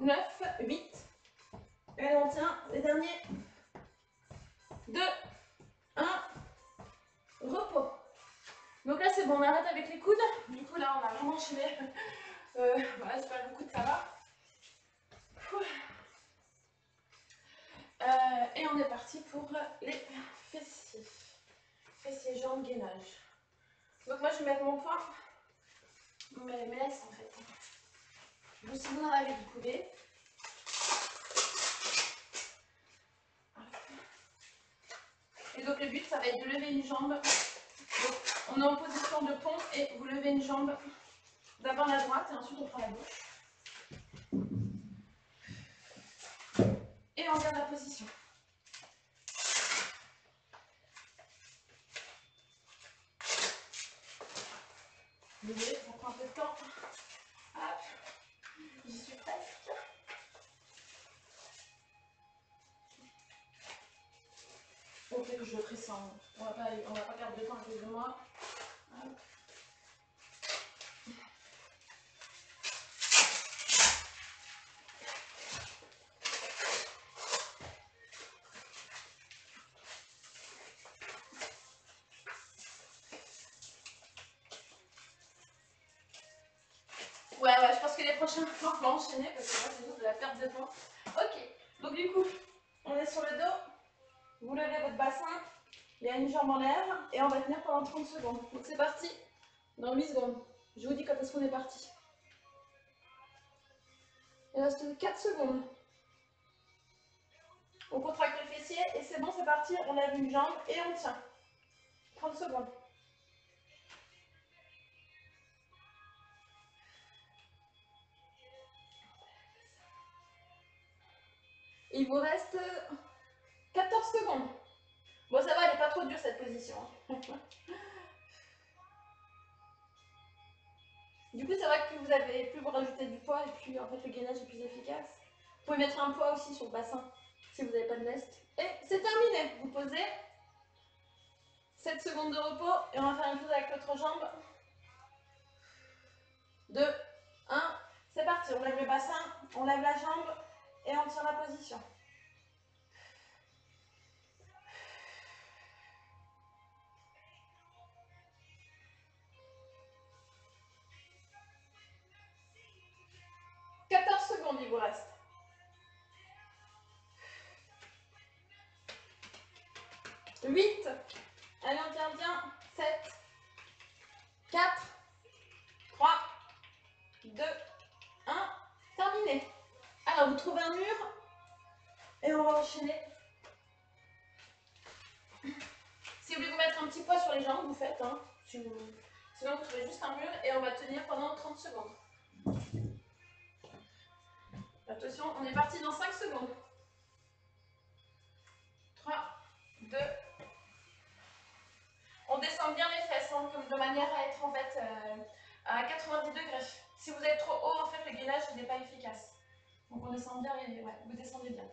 9, 8. Et on tient les derniers. 2, 1. Repos. Donc là, c'est bon, on arrête avec les coudes. Du coup, là, on a vraiment enchaîné. Euh, voilà, c'est pas beaucoup de ça va. Et on est parti pour les fessiers. Fessiers, jambes, gainage. Donc moi, je vais mettre mon poing. Mais, mais laisse en fait. Vous, si vous en avez, vous pouvez. Et donc le but, ça va être de lever une jambe. On est en position de pont et vous levez une jambe d'abord la droite et ensuite on prend la gauche. Et on garde la position. Désolée, ça prend un peu de temps. Hop. J'y suis presque. Ok, je le sans. On va pas, on va pas perdre de temps de moi. Il y a une jambe en l'air et on va tenir pendant 30 secondes. Donc c'est parti. Dans 8 secondes. Je vous dis quand est-ce qu'on est parti. Il reste 4 secondes. On contracte le fessier et c'est bon, c'est parti. On lève une jambe et on tient. 30 secondes. Il vous reste 14 secondes. Bon, ça va, elle n'est pas trop dure cette position. hein. Du coup, c'est vrai que plus vous avez, plus vous rajoutez du poids et plus en fait le gainage est plus efficace. Vous pouvez mettre un poids aussi sur le bassin si vous n'avez pas de lest. Et c'est terminé. Vous posez 7 secondes de repos et on va faire une chose avec l'autre jambe. 2, 1, c'est parti. On lève le bassin, on lève la jambe et on tient la position. 8. allez, Un intervient. 7. 4. 3. 2. 1. Terminé. Alors, vous trouvez un mur et on va enchaîner. Si vous voulez vous mettre un petit poids sur les jambes, vous faites. Hein. Sinon, vous trouvez juste un mur et on va tenir pendant 30 secondes. Attention, on est parti dans 5 secondes. 3, 2, 1. On descend bien les fesses, hein, de manière à être en fait euh, à 90 degrés. Si vous êtes trop haut, en fait, le gainage n'est pas efficace. Donc on descend bien, vous descendez bien.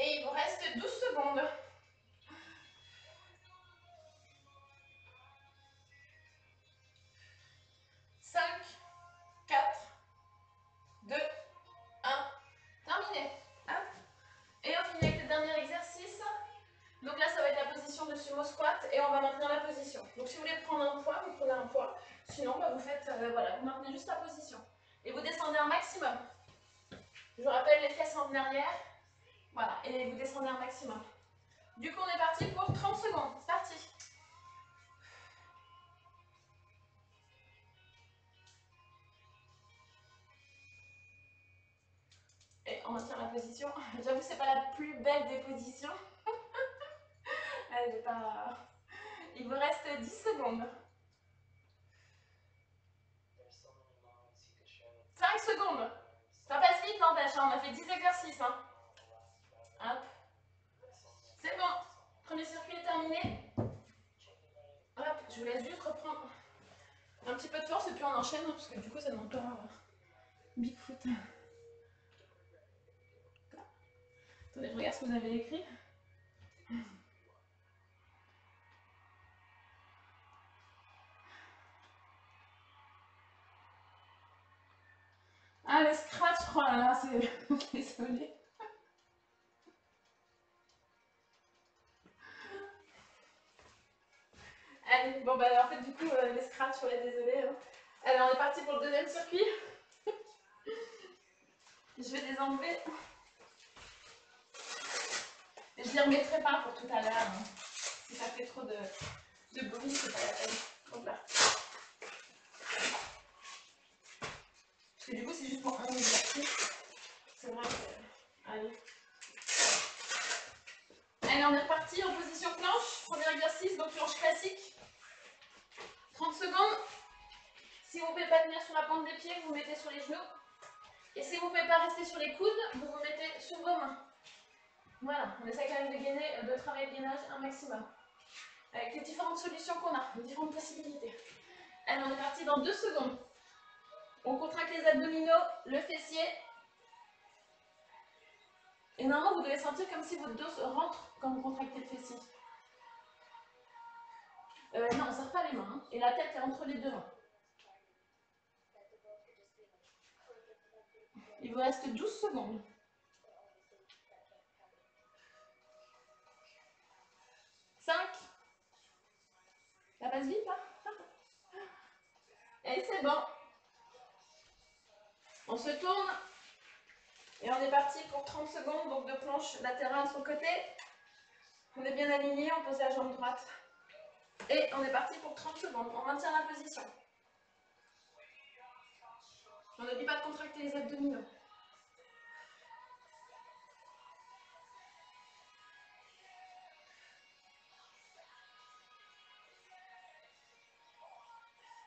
Et il vous reste 12 secondes. Sumo squat et on va maintenir la position. Donc si vous voulez prendre un poids, vous prenez un poids. Sinon, bah, vous faites, euh, voilà, vous maintenez juste la position. Et vous descendez un maximum. Je vous rappelle les fesses en arrière. Voilà, et vous descendez un maximum. Du coup, on est parti pour 30 secondes. C'est parti. Et on maintient la position. J'avoue, c'est pas la plus belle des positions. Elle est pas... Il vous reste 10 secondes. 5 secondes. Ça passe vite, n'empêche. Hein. On a fait 10 exercices. Hein. Hop. C'est bon. Premier circuit est terminé. Hop. Je vous laisse juste reprendre un petit peu de force et puis on enchaîne parce que du coup ça demande pas Bigfoot. Attendez, je regarde ce que vous avez écrit. Ah, les scratch, oh là là, c'est... Désolée. Allez, bon bah en fait du coup euh, les scratchs, ouais désolée. Hein. Allez, on est parti pour le deuxième circuit. Je vais les enlever. Je les remettrai pas pour tout à l'heure. Hein. Si ça fait trop de, de bruit, c'est pas la peine. Donc là. Que du coup, c'est juste pour un exercice. C'est vrai que. Allez. Allez, on est reparti en position planche. Premier exercice, donc planche classique. 30 secondes. Si vous ne pouvez pas tenir sur la pointe des pieds, vous, vous mettez sur les genoux. Et si vous ne pouvez pas rester sur les coudes, vous vous mettez sur vos mains. Voilà, on essaie quand même de, gainer, de travailler le gainage un maximum. Avec les différentes solutions qu'on a, les différentes possibilités. Allez, on est parti dans deux secondes. On contracte les abdominaux, le fessier. Et normalement, vous devez sentir comme si votre dos rentre quand vous contractez le fessier. Euh, non, on ne serre pas les mains. Hein. Et la tête est entre les deux mains. Il vous reste 12 secondes. 5. Ça passe vite, hein? Et c'est bon. On se tourne. Et on est parti pour 30 secondes, donc de planche latérale sur le côté. On est bien aligné, on pose la jambe droite. Et on est parti pour 30 secondes. On maintient la position. On n'oublie pas de contracter les abdominaux.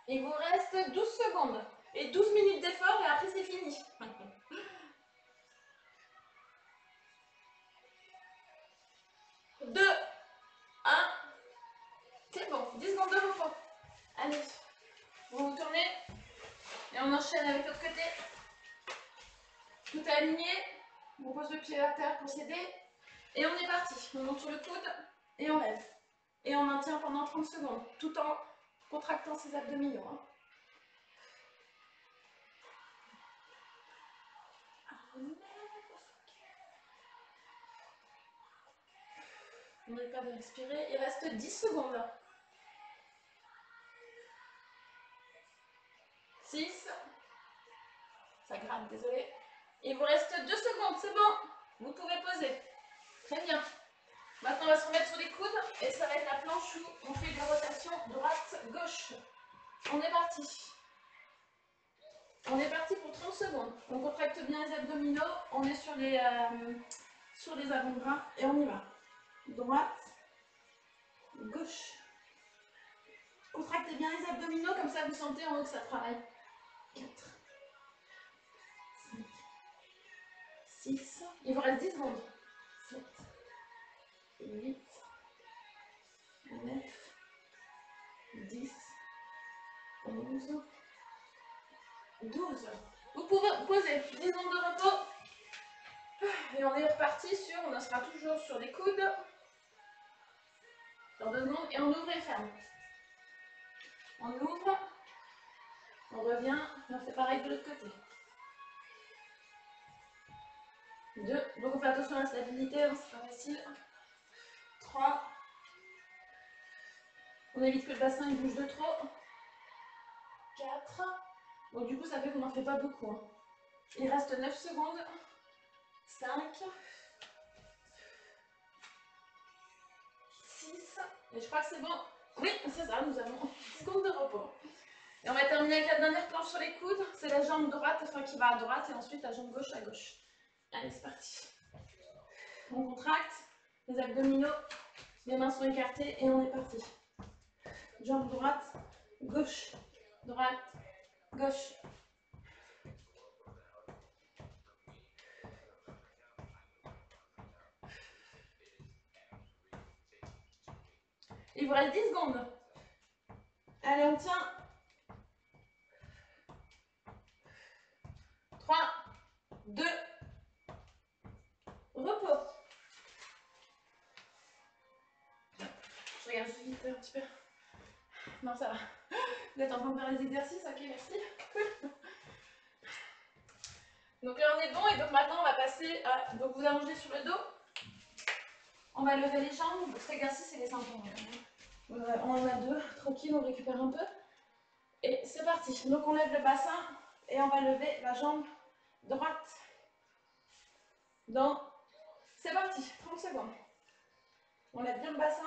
Il vous reste 12 secondes et 12 minutes d'effort et après c'est fini. Deux, un, c'est bon, 10 secondes de repos. Allez, vous vous tournez et on enchaîne avec l'autre côté. Tout est aligné, on pose le pied à terre pour s'aider et on est parti. On monte sur le coude et on lève. Et on maintient pendant 30 secondes tout en contractant ses abdominaux. Hein. N'oubliez pas de respirer. Il reste 10 secondes. 6. Ça gratte, désolé. Il vous reste 2 secondes, c'est bon. Vous pouvez poser. Très bien. Maintenant, on va se remettre sur les coudes et ça va être la planche où on fait des rotations droite-gauche. On est parti. On est parti pour 30 secondes. On contracte bien les abdominaux. On est sur les, euh, sur les avant-bras et on y va. Droite, gauche. Contractez bien les abdominaux, comme ça vous sentez en haut que ça travaille. 4, 5, 6. Il vous reste 10 secondes. 7, 8, 9, 10, 11, 12. Vous pouvez poser 10 secondes de repos. Et on est reparti sur, on sera toujours sur les coudes. Dans deux secondes, et on ouvre et ferme. On ouvre, on revient, on fait pareil de l'autre côté. Deux, donc on fait attention à la stabilité, c'est pas facile. 3. On évite que le bassin bouge de trop. 4. Bon, du coup, ça fait qu'on n'en fait pas beaucoup. Hein. Il reste 9 secondes. 5. 6. Et je crois que c'est bon. Oui, c'est ça, nous avons 10 secondes de repos. Et on va terminer avec la dernière planche sur les coudes. C'est la jambe droite, enfin qui va à droite, et ensuite la jambe gauche à gauche. Allez, c'est parti. On contracte les abdominaux, les mains sont écartées et on est parti. Jambe droite, gauche, droite, gauche. Il vous reste 10 secondes. Allez, on tient. 3, 2, repos. Je regarde juste vite un petit peu. Non, ça va. Vous êtes en train de faire les exercices, ok, merci. donc là, on est bon, et donc maintenant, on va passer à. Donc, vous allongez sur le dos. On va lever les jambes. Cet exercice, il est sympa. On en a deux, tranquille, on récupère un peu. Et c'est parti. Donc, on lève le bassin et on va lever la jambe droite. Dans. C'est parti, 30 secondes. On lève bien le bassin.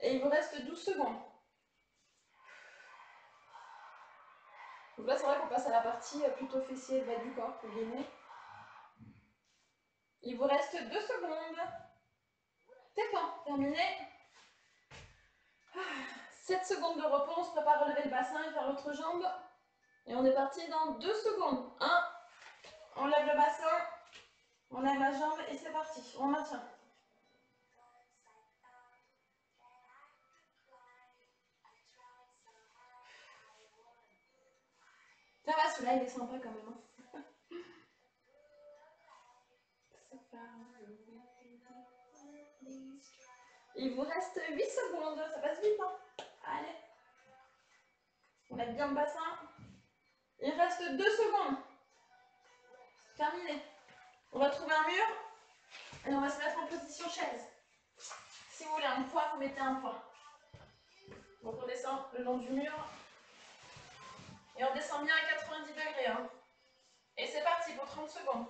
Et il vous reste 12 secondes. Donc là, c'est vrai qu'on passe à la partie euh, plutôt fessier bas du corps, pour guillemets. Il vous reste 2 secondes. C'est bon, terminé. 7 secondes de repos, on se prépare à relever le bassin et faire l'autre jambe. Et on est parti dans 2 secondes. 1, on lève le bassin, on lève la jambe et c'est parti. On maintient. Ça va, celui-là, il est sympa quand même. Hein. Il vous reste 8 secondes, ça passe vite. Hein. Allez. On met bien le bassin. Il reste 2 secondes. Terminé. On va trouver un mur et on va se mettre en position chaise. Si vous voulez un poids, vous mettez un poids. Donc on descend le long du mur. Et on descend bien à 90 degrés. Hein. Et c'est parti pour 30 secondes.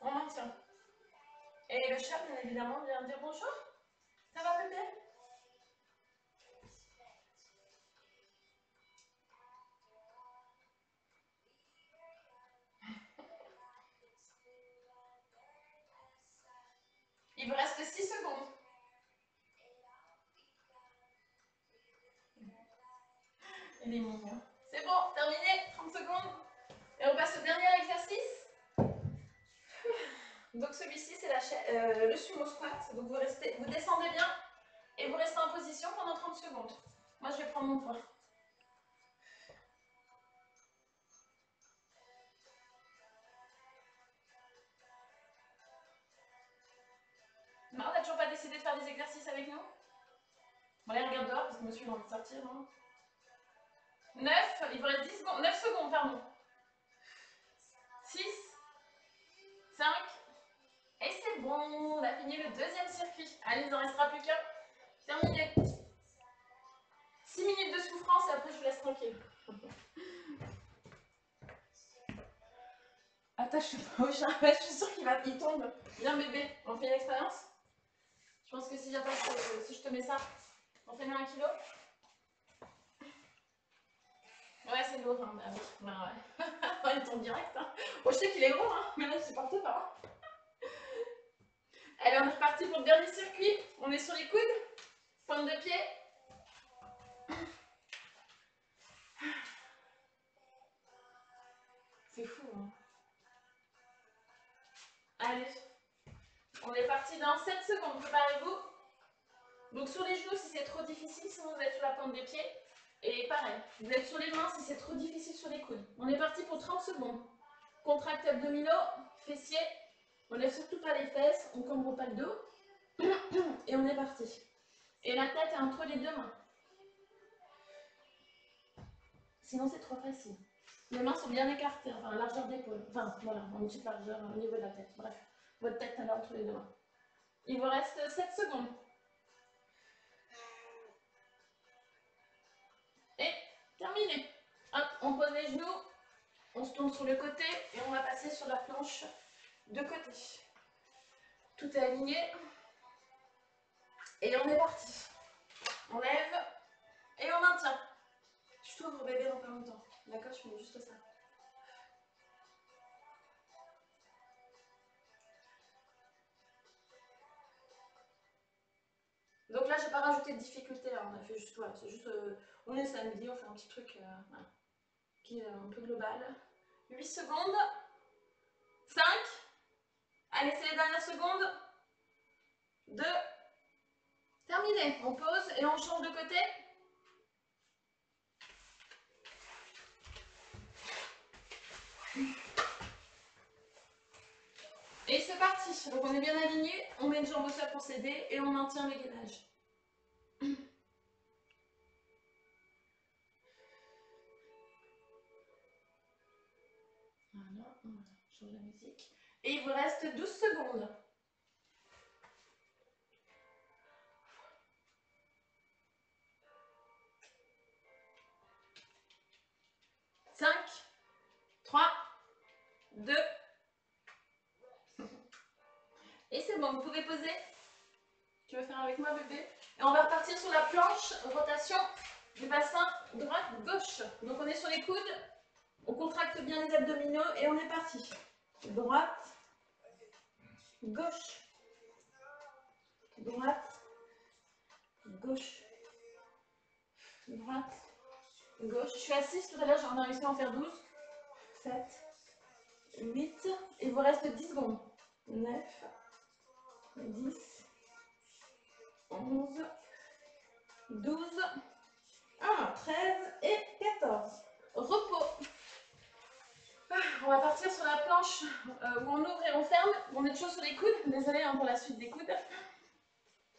On maintient. Et le chat, bien évidemment, vient dire bonjour. Ça va, bébé Il vous reste 6 secondes. Il est mignon. Terminé, 30 secondes. Et on passe au dernier exercice. Donc celui-ci, c'est euh, le sumo squat. Donc vous, restez, vous descendez bien et vous restez en position pendant 30 secondes. Moi, je vais prendre mon poids. On n'a toujours pas décidé de faire des exercices avec nous? On les regarde dehors parce que monsieur a envie de sortir. 9, il vous reste 10 secondes, 9 secondes, pardon. 6, 5, et c'est bon, on a fini le deuxième circuit. Allez, il n'en restera plus qu'un. Terminé. 6 minutes de souffrance et après je vous laisse tranquille. Attache pas au je suis sûre qu'il va, il tombe. Viens bébé, on fait une expérience Je pense que si, si je te mets ça, on fait un kilo Ouais, c'est lourd, hein. bah, ouais. il tombe direct. Hein. Je sais qu'il est gros, hein, mais là, je supporte pas. Allez, on est reparti pour le dernier circuit. On est sur les coudes, pointe de pied. C'est fou, hein. Allez, on est parti dans 7 secondes. Préparez-vous. Donc sur les genoux si c'est trop difficile, sinon vous êtes sur la pointe des pieds. Et pareil, vous êtes sur les mains si c'est trop difficile sur les coudes. On est parti pour 30 secondes. Contracte abdominaux, fessiers. On lève surtout pas les fesses, on cambre pas le dos. Et on est parti. Et la tête est entre les deux mains. Sinon c'est trop facile. Les mains sont bien écartées, enfin largeur d'épaule. Enfin voilà, une petite largeur au niveau de la tête. Bref, votre tête est entre les deux mains. Il vous reste 7 secondes. On pose les genoux, on se tourne sur le côté et on va passer sur la planche de côté. Tout est aligné. Et on est parti. On lève et on maintient. Je t'ouvre bébé dans pas longtemps. D'accord Je fais juste ça. Donc là, j'ai pas rajouté de difficulté. Là. On a fait juste, voilà, c'est juste euh, on est samedi, on fait un petit truc euh, qui est un peu global. 8 secondes. 5. Allez, c'est les dernières secondes. 2. Terminé. On pose et on change de côté. Et c'est parti. Donc on est bien aligné. On met une jambe au sol pour s'aider et on maintient les Et il vous reste 12 secondes. Cinq, trois, deux. Et c'est bon, vous pouvez poser. Tu veux faire avec moi, bébé? Et on va repartir sur la planche, rotation du bassin droite-gauche. Donc on est sur les coudes, on contracte bien les abdominaux et on est parti droite, gauche, droite, gauche, droite, gauche. Je suis assise tout à l'heure, j'en ai réussi à en faire 12, 7, 8, il vous reste 10 secondes. 9, 10, 11, 12, 1, 13 et 14. Repos. Ah, on va partir sur la planche euh, où on ouvre et on ferme. On est toujours sur les coudes. Désolée hein, pour la suite des coudes.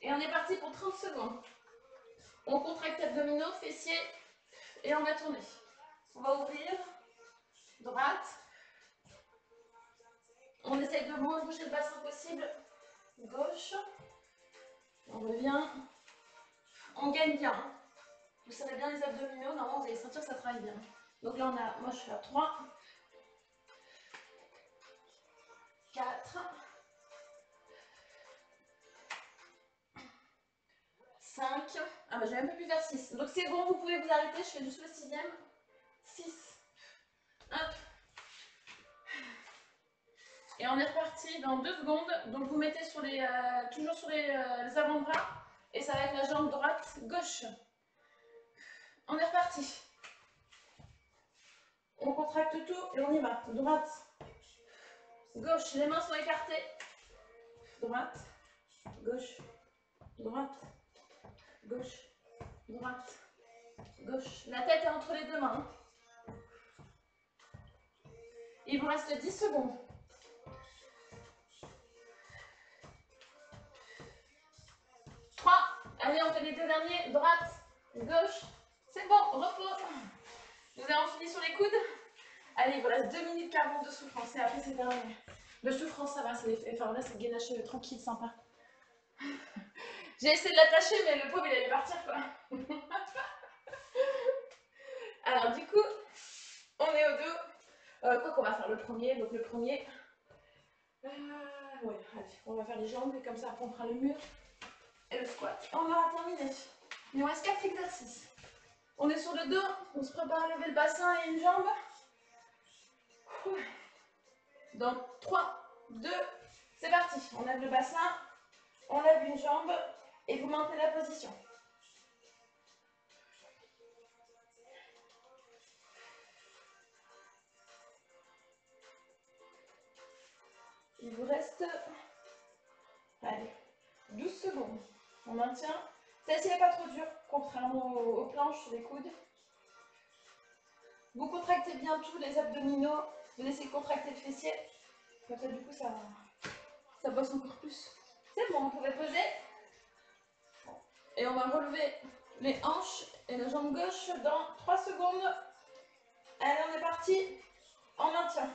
Et on est parti pour 30 secondes. On contracte abdominaux, fessiers et on va tourner. On va ouvrir. Droite. On essaye de moins bouger le bassin possible. Gauche. On revient. On gagne bien. Vous savez bien les abdominaux. Normalement, vous allez sentir que ça travaille bien. Donc là, on a, moi, je suis à 3. 4, 5, ah bah j'ai un peu plus vers 6. Donc c'est bon, vous pouvez vous arrêter, je fais juste le sixième. 6, hop. Et on est reparti dans 2 secondes. Donc vous mettez euh, toujours sur les, euh, les avant-bras et ça va être la jambe droite, gauche. On est reparti. On contracte tout et on y va. Droite, gauche. Les mains sont écartées. Droite, gauche, droite, gauche, droite, gauche. La tête est entre les deux mains. Il vous reste 10 secondes. 3. Allez, on fait les deux derniers. Droite, gauche. C'est bon, repos. Nous avons fini sur les coudes. Allez, reste 2 minutes 40 de souffrance et après c'est terminé. De souffrance, ça va, c'est enfin, là c'est gainage tranquille, sympa. J'ai essayé de l'attacher, mais le pauvre il allait partir quoi. Alors du coup, on est au dos. Euh, quoi qu'on va faire le premier, donc le premier. Euh, ouais, allez, on va faire les jambes et comme ça on fera le mur et le squat. On aura terminé. Il nous reste 4 exercices. On est sur le dos, on se prépare à lever le bassin et une jambe. Donc 3, 2, c'est parti. On lève le bassin, on lève une jambe et vous maintenez la position. Il vous reste allez, 12 secondes. On maintient. Celle-ci n'est pas trop dure, contrairement aux, planches les coudes. Vous contractez bien tous les abdominaux. Vous laissez contracter le fessier. Comme ça, du coup, ça, ça bosse encore plus. C'est bon, vous pouvez poser. Et on va relever les hanches et la jambe gauche dans 3 secondes. Allez, on est parti. On maintient.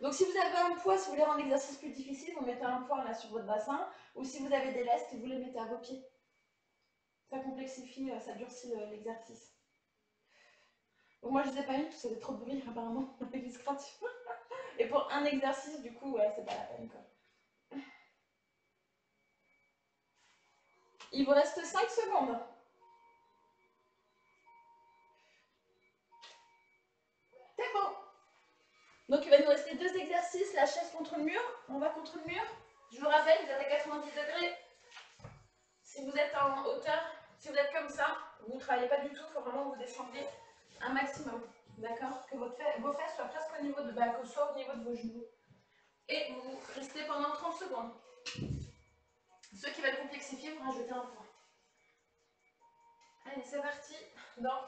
Donc si vous avez un poids, si vous voulez rendre l'exercice plus difficile, vous mettez un poids là sur votre bassin. Ou si vous avez des lestes, vous les mettez à vos pieds. Ça complexifie, euh, ça durcit l'exercice. Moi je ne sais pas une, parce que ça fait trop de bruit apparemment avec les Et pour un exercice, du coup, ouais, c'est pas la peine quoi. Il vous reste 5 secondes. Bon. Donc il va nous rester deux exercices, la chaise contre le mur. On va contre le mur. Je vous rappelle, vous êtes à 90 degrés. Si vous êtes en hauteur, si vous êtes comme ça, vous ne travaillez pas du tout, il faut vraiment que vous descendiez un maximum. D'accord? Que votre vos fesses soient presque au niveau de bas, que soit au niveau de vos genoux. Et vous restez pendant 30 secondes. Ceux qui veulent complexifier, vous rajoutez un point. Allez, c'est parti. Dans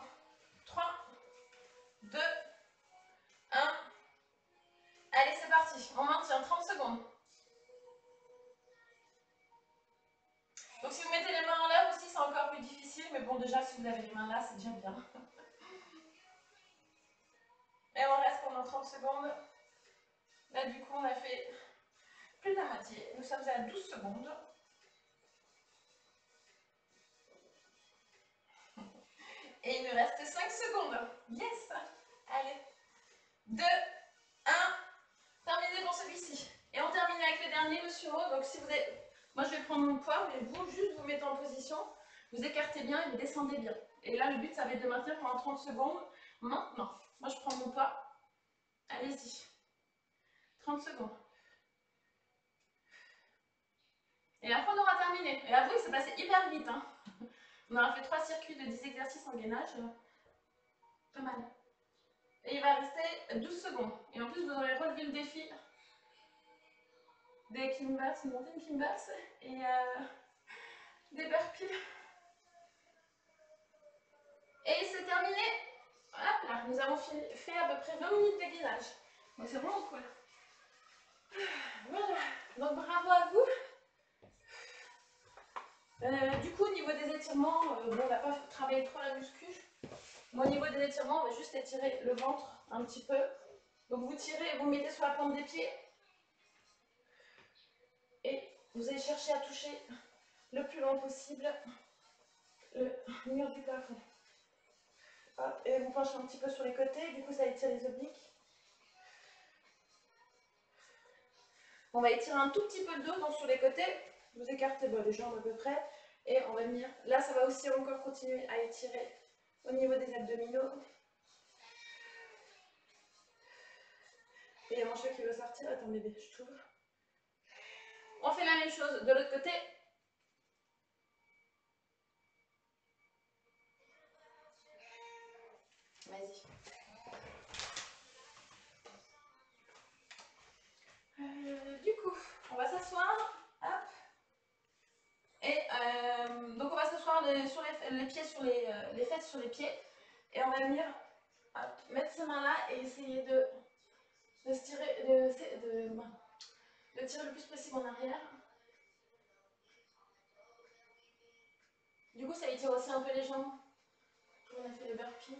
3, 2, 1. Allez, c'est parti. On maintient 30 secondes. Donc si vous mettez les mains en l'air aussi, c'est encore plus difficile. Mais bon, déjà, si vous avez les mains là, c'est déjà bien. Et on reste pendant 30 secondes. Là, du coup, on a fait plus de la moitié. Nous sommes à 12 secondes. Et il me reste 5 secondes. Yes Allez. 2, 1. Terminé pour celui-ci. Et on termine avec le dernier, sumo. Donc si vous êtes... Moi, je vais prendre mon poids, mais vous, juste vous mettez en position. Vous écartez bien et vous descendez bien. Et là, le but, ça va être de maintenir pendant 30 secondes. Maintenant, moi, je prends mon poids. Allez-y. 30 secondes. Et après, on aura terminé. Et avouez, c'est passé hyper vite. Hein. On aura fait 3 circuits de 10 exercices en gainage. Pas mal. Et il va rester 12 secondes. Et en plus, vous aurez relevé le défi des monter une Kimbas et euh, des burpees. Et c'est terminé. Hop là, nous avons fait à peu près 20 minutes de gainage. c'est vraiment cool. Voilà, donc bravo à vous. Euh, du coup, au niveau des étirements, euh, bon, on n'a pas travaillé trop la muscu. au niveau des étirements, on va juste étirer le ventre un petit peu. Donc vous tirez, vous mettez sur la plante des pieds. Et vous allez chercher à toucher le plus loin possible le mur du plafond. Penchez un petit peu sur les côtés, du coup ça étire les obliques. On va étirer un tout petit peu le dos, donc sur les côtés, vous écartez les jambes à peu près, et on va venir, là ça va aussi encore continuer à étirer au niveau des abdominaux. Et il y a mon chat qui veut sortir, attends bébé, je t'ouvre. On fait la même chose de l'autre côté. Vas-y. Euh, du coup, on va s'asseoir. Hop. Et euh, donc on va s'asseoir les, sur les, pieds, sur les, euh, les fesses sur les pieds. Et on va venir mettre ces mains là et essayer de, de tirer, de, de tirer le plus possible en arrière. Du coup, ça étire aussi un peu les jambes. On a fait le burpee.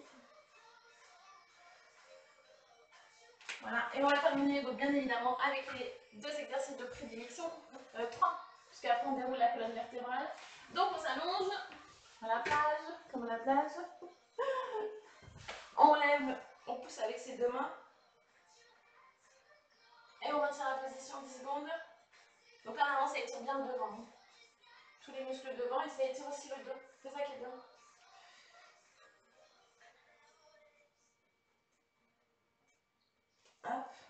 Voilà, et on va terminer bien évidemment avec les deux exercices de prédilection, euh, trois, puisqu'après on déroule la colonne vertébrale. Donc on s'allonge à la plage, comme à la plage. On lève, on pousse avec ses deux mains. Et on retient la position 10 secondes. Donc là, normalement, ça étire bien devant. Tous les muscles devant et ça étire aussi le dos. C'est ça qui est bien.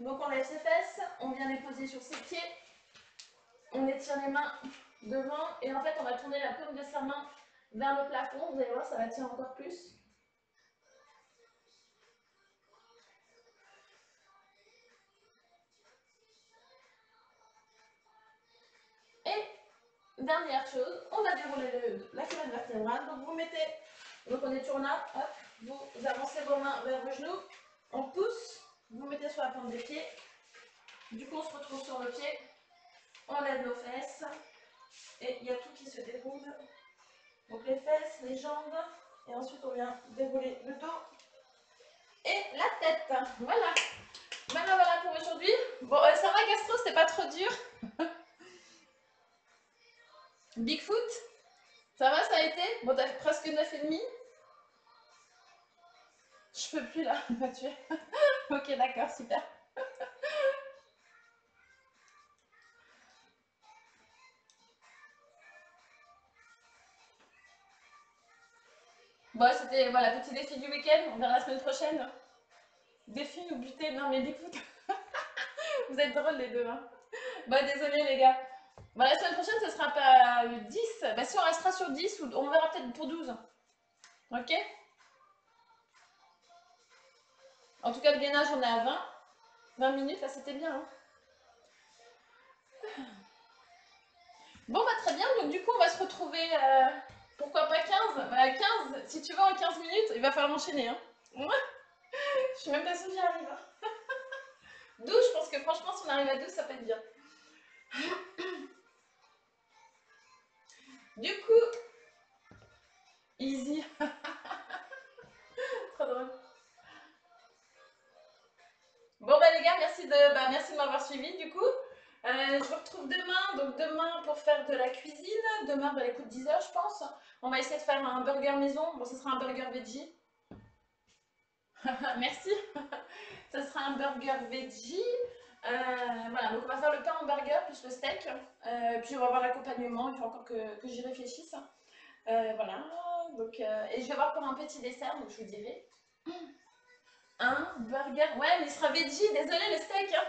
Donc on lève ses fesses, on vient les poser sur ses pieds, on étire les mains devant et en fait on va tourner la paume de sa main vers le plafond. Vous allez voir, ça va tirer encore plus. Et dernière chose, on va dérouler la colonne vertébrale. Donc vous mettez, donc on est là, hop, vous avancez vos mains vers vos genoux, on pousse, vous mettez sur la pointe des pieds. Du coup, on se retrouve sur le pied. On lève nos fesses. Et il y a tout qui se déroule. Donc les fesses, les jambes. Et ensuite, on vient dérouler le dos et la tête. Voilà. Voilà, voilà pour aujourd'hui. Bon, euh, ça va, Gastro, c'était pas trop dur? Bigfoot, ça va, ça a été? Bon, t'as presque 9,5 je peux plus là, tué. Ok, d'accord, super. Bon, c'était voilà, petit défi du week-end, on verra la semaine prochaine. Défi nous buter, non mais écoute, vous êtes drôles les deux. Hein. Bon, désolé les gars. Bon, la semaine prochaine, ce sera pas 10. Bah, si on restera sur 10, on verra peut-être pour 12. Ok? En tout cas, le gainage, on est à 20. 20 minutes, là, c'était bien. Hein. bon, bah très bien. Donc, du coup, on va se retrouver, euh, pourquoi pas 15 bah, 15, si tu veux, en 15 minutes, il va falloir m'enchaîner. Hein. je suis même pas sûre que j'y arrive. 12, hein. je pense que franchement, si on arrive à 12, ça peut être bien. du coup, easy. Trop drôle. Bon bah les gars, merci de, bah, merci de m'avoir suivi du coup. Euh, je vous retrouve demain, donc demain pour faire de la cuisine, demain bah écoute 10h je pense. On va essayer de faire un burger maison, bon ce sera un burger veggie. merci. ce sera un burger veggie. Euh, voilà, donc on va faire le pain en burger plus le steak. Euh, puis on va voir l'accompagnement, il faut encore que, que j'y réfléchisse. voilà, donc, et je vais voir pour un petit dessert, donc je vous dirai. Un burger. Ouais, mais il sera veggie. Désolé, le steak. Hein.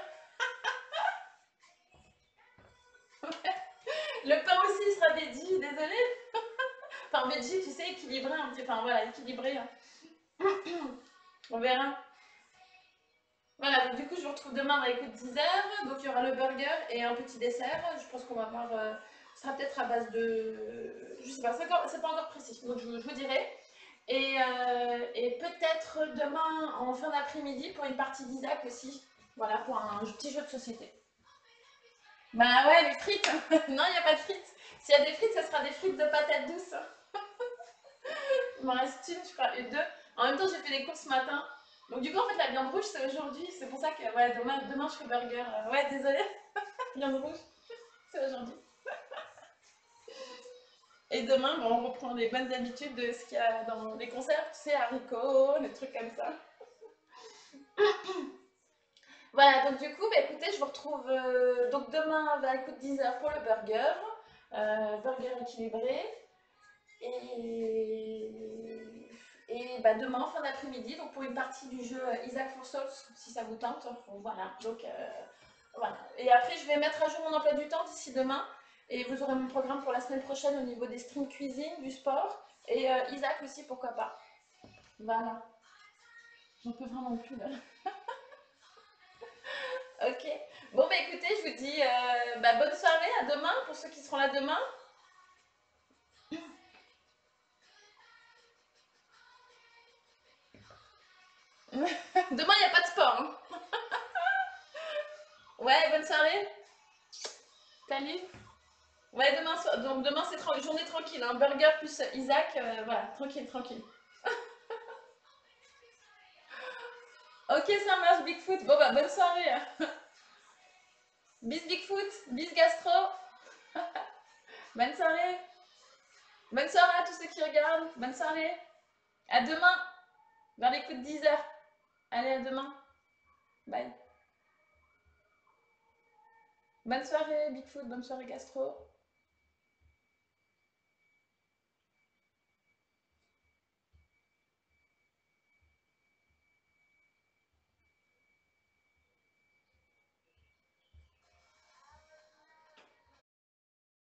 Le pain aussi il sera veggie. Désolé. enfin, veggie, tu sais, équilibré un petit Enfin, voilà, équilibré. Hein. On verra. Voilà, du coup, je vous retrouve demain avec 10h. Donc, il y aura le burger et un petit dessert. Je pense qu'on va voir. Euh, ça sera peut-être à base de. Je sais pas, c'est pas encore précis. Donc, je vous dirai. Euh, et, peut-être demain en fin d'après-midi pour une partie d'Isaac aussi. Voilà, pour un petit jeu de société. Bah ouais, les frites. non, il n'y a pas de frites. S'il y a des frites, ce sera des frites de patates douces. il m'en reste une, je crois, et deux. En même temps, j'ai fait les courses ce matin. Donc du coup, en fait, la viande rouge, c'est aujourd'hui. C'est pour ça que demain, demain, je fais burger. ouais, désolé. viande rouge, c'est aujourd'hui. Et demain, on reprend les bonnes habitudes de ce qu'il y a dans les conserves, tu sais, haricots, des trucs comme ça. voilà, donc du coup, bah, écoutez, je vous retrouve euh, donc demain vers écoute 10h pour le burger. Euh, burger équilibré. Et, et bah, demain, fin d'après-midi, donc pour une partie du jeu Isaac for Souls, si ça vous tente. Voilà, donc euh, voilà. Et après, je vais mettre à jour mon emploi du temps d'ici demain. Et vous aurez mon programme pour la semaine prochaine au niveau des streams cuisine, du sport et euh, Isaac aussi, pourquoi pas. Voilà. J'en peux vraiment plus là. ok. Bon, bah écoutez, je vous dis euh, bah, bonne soirée, à demain pour ceux qui seront là demain. demain, il n'y a pas de sport. Hein. Ouais, bonne soirée. Salut demain, donc demain c'est journée tranquille, un hein. burger plus Isaac, euh, voilà, tranquille, tranquille. ok, ça marche, Bigfoot. Bon bah, bonne soirée. bis Bigfoot, bis Gastro. bonne soirée. Bonne soirée à tous ceux qui regardent. Bonne soirée. À demain, vers les coups de 10h. Allez, à demain. Bye. Bonne soirée, Bigfoot. Bonne soirée, Gastro.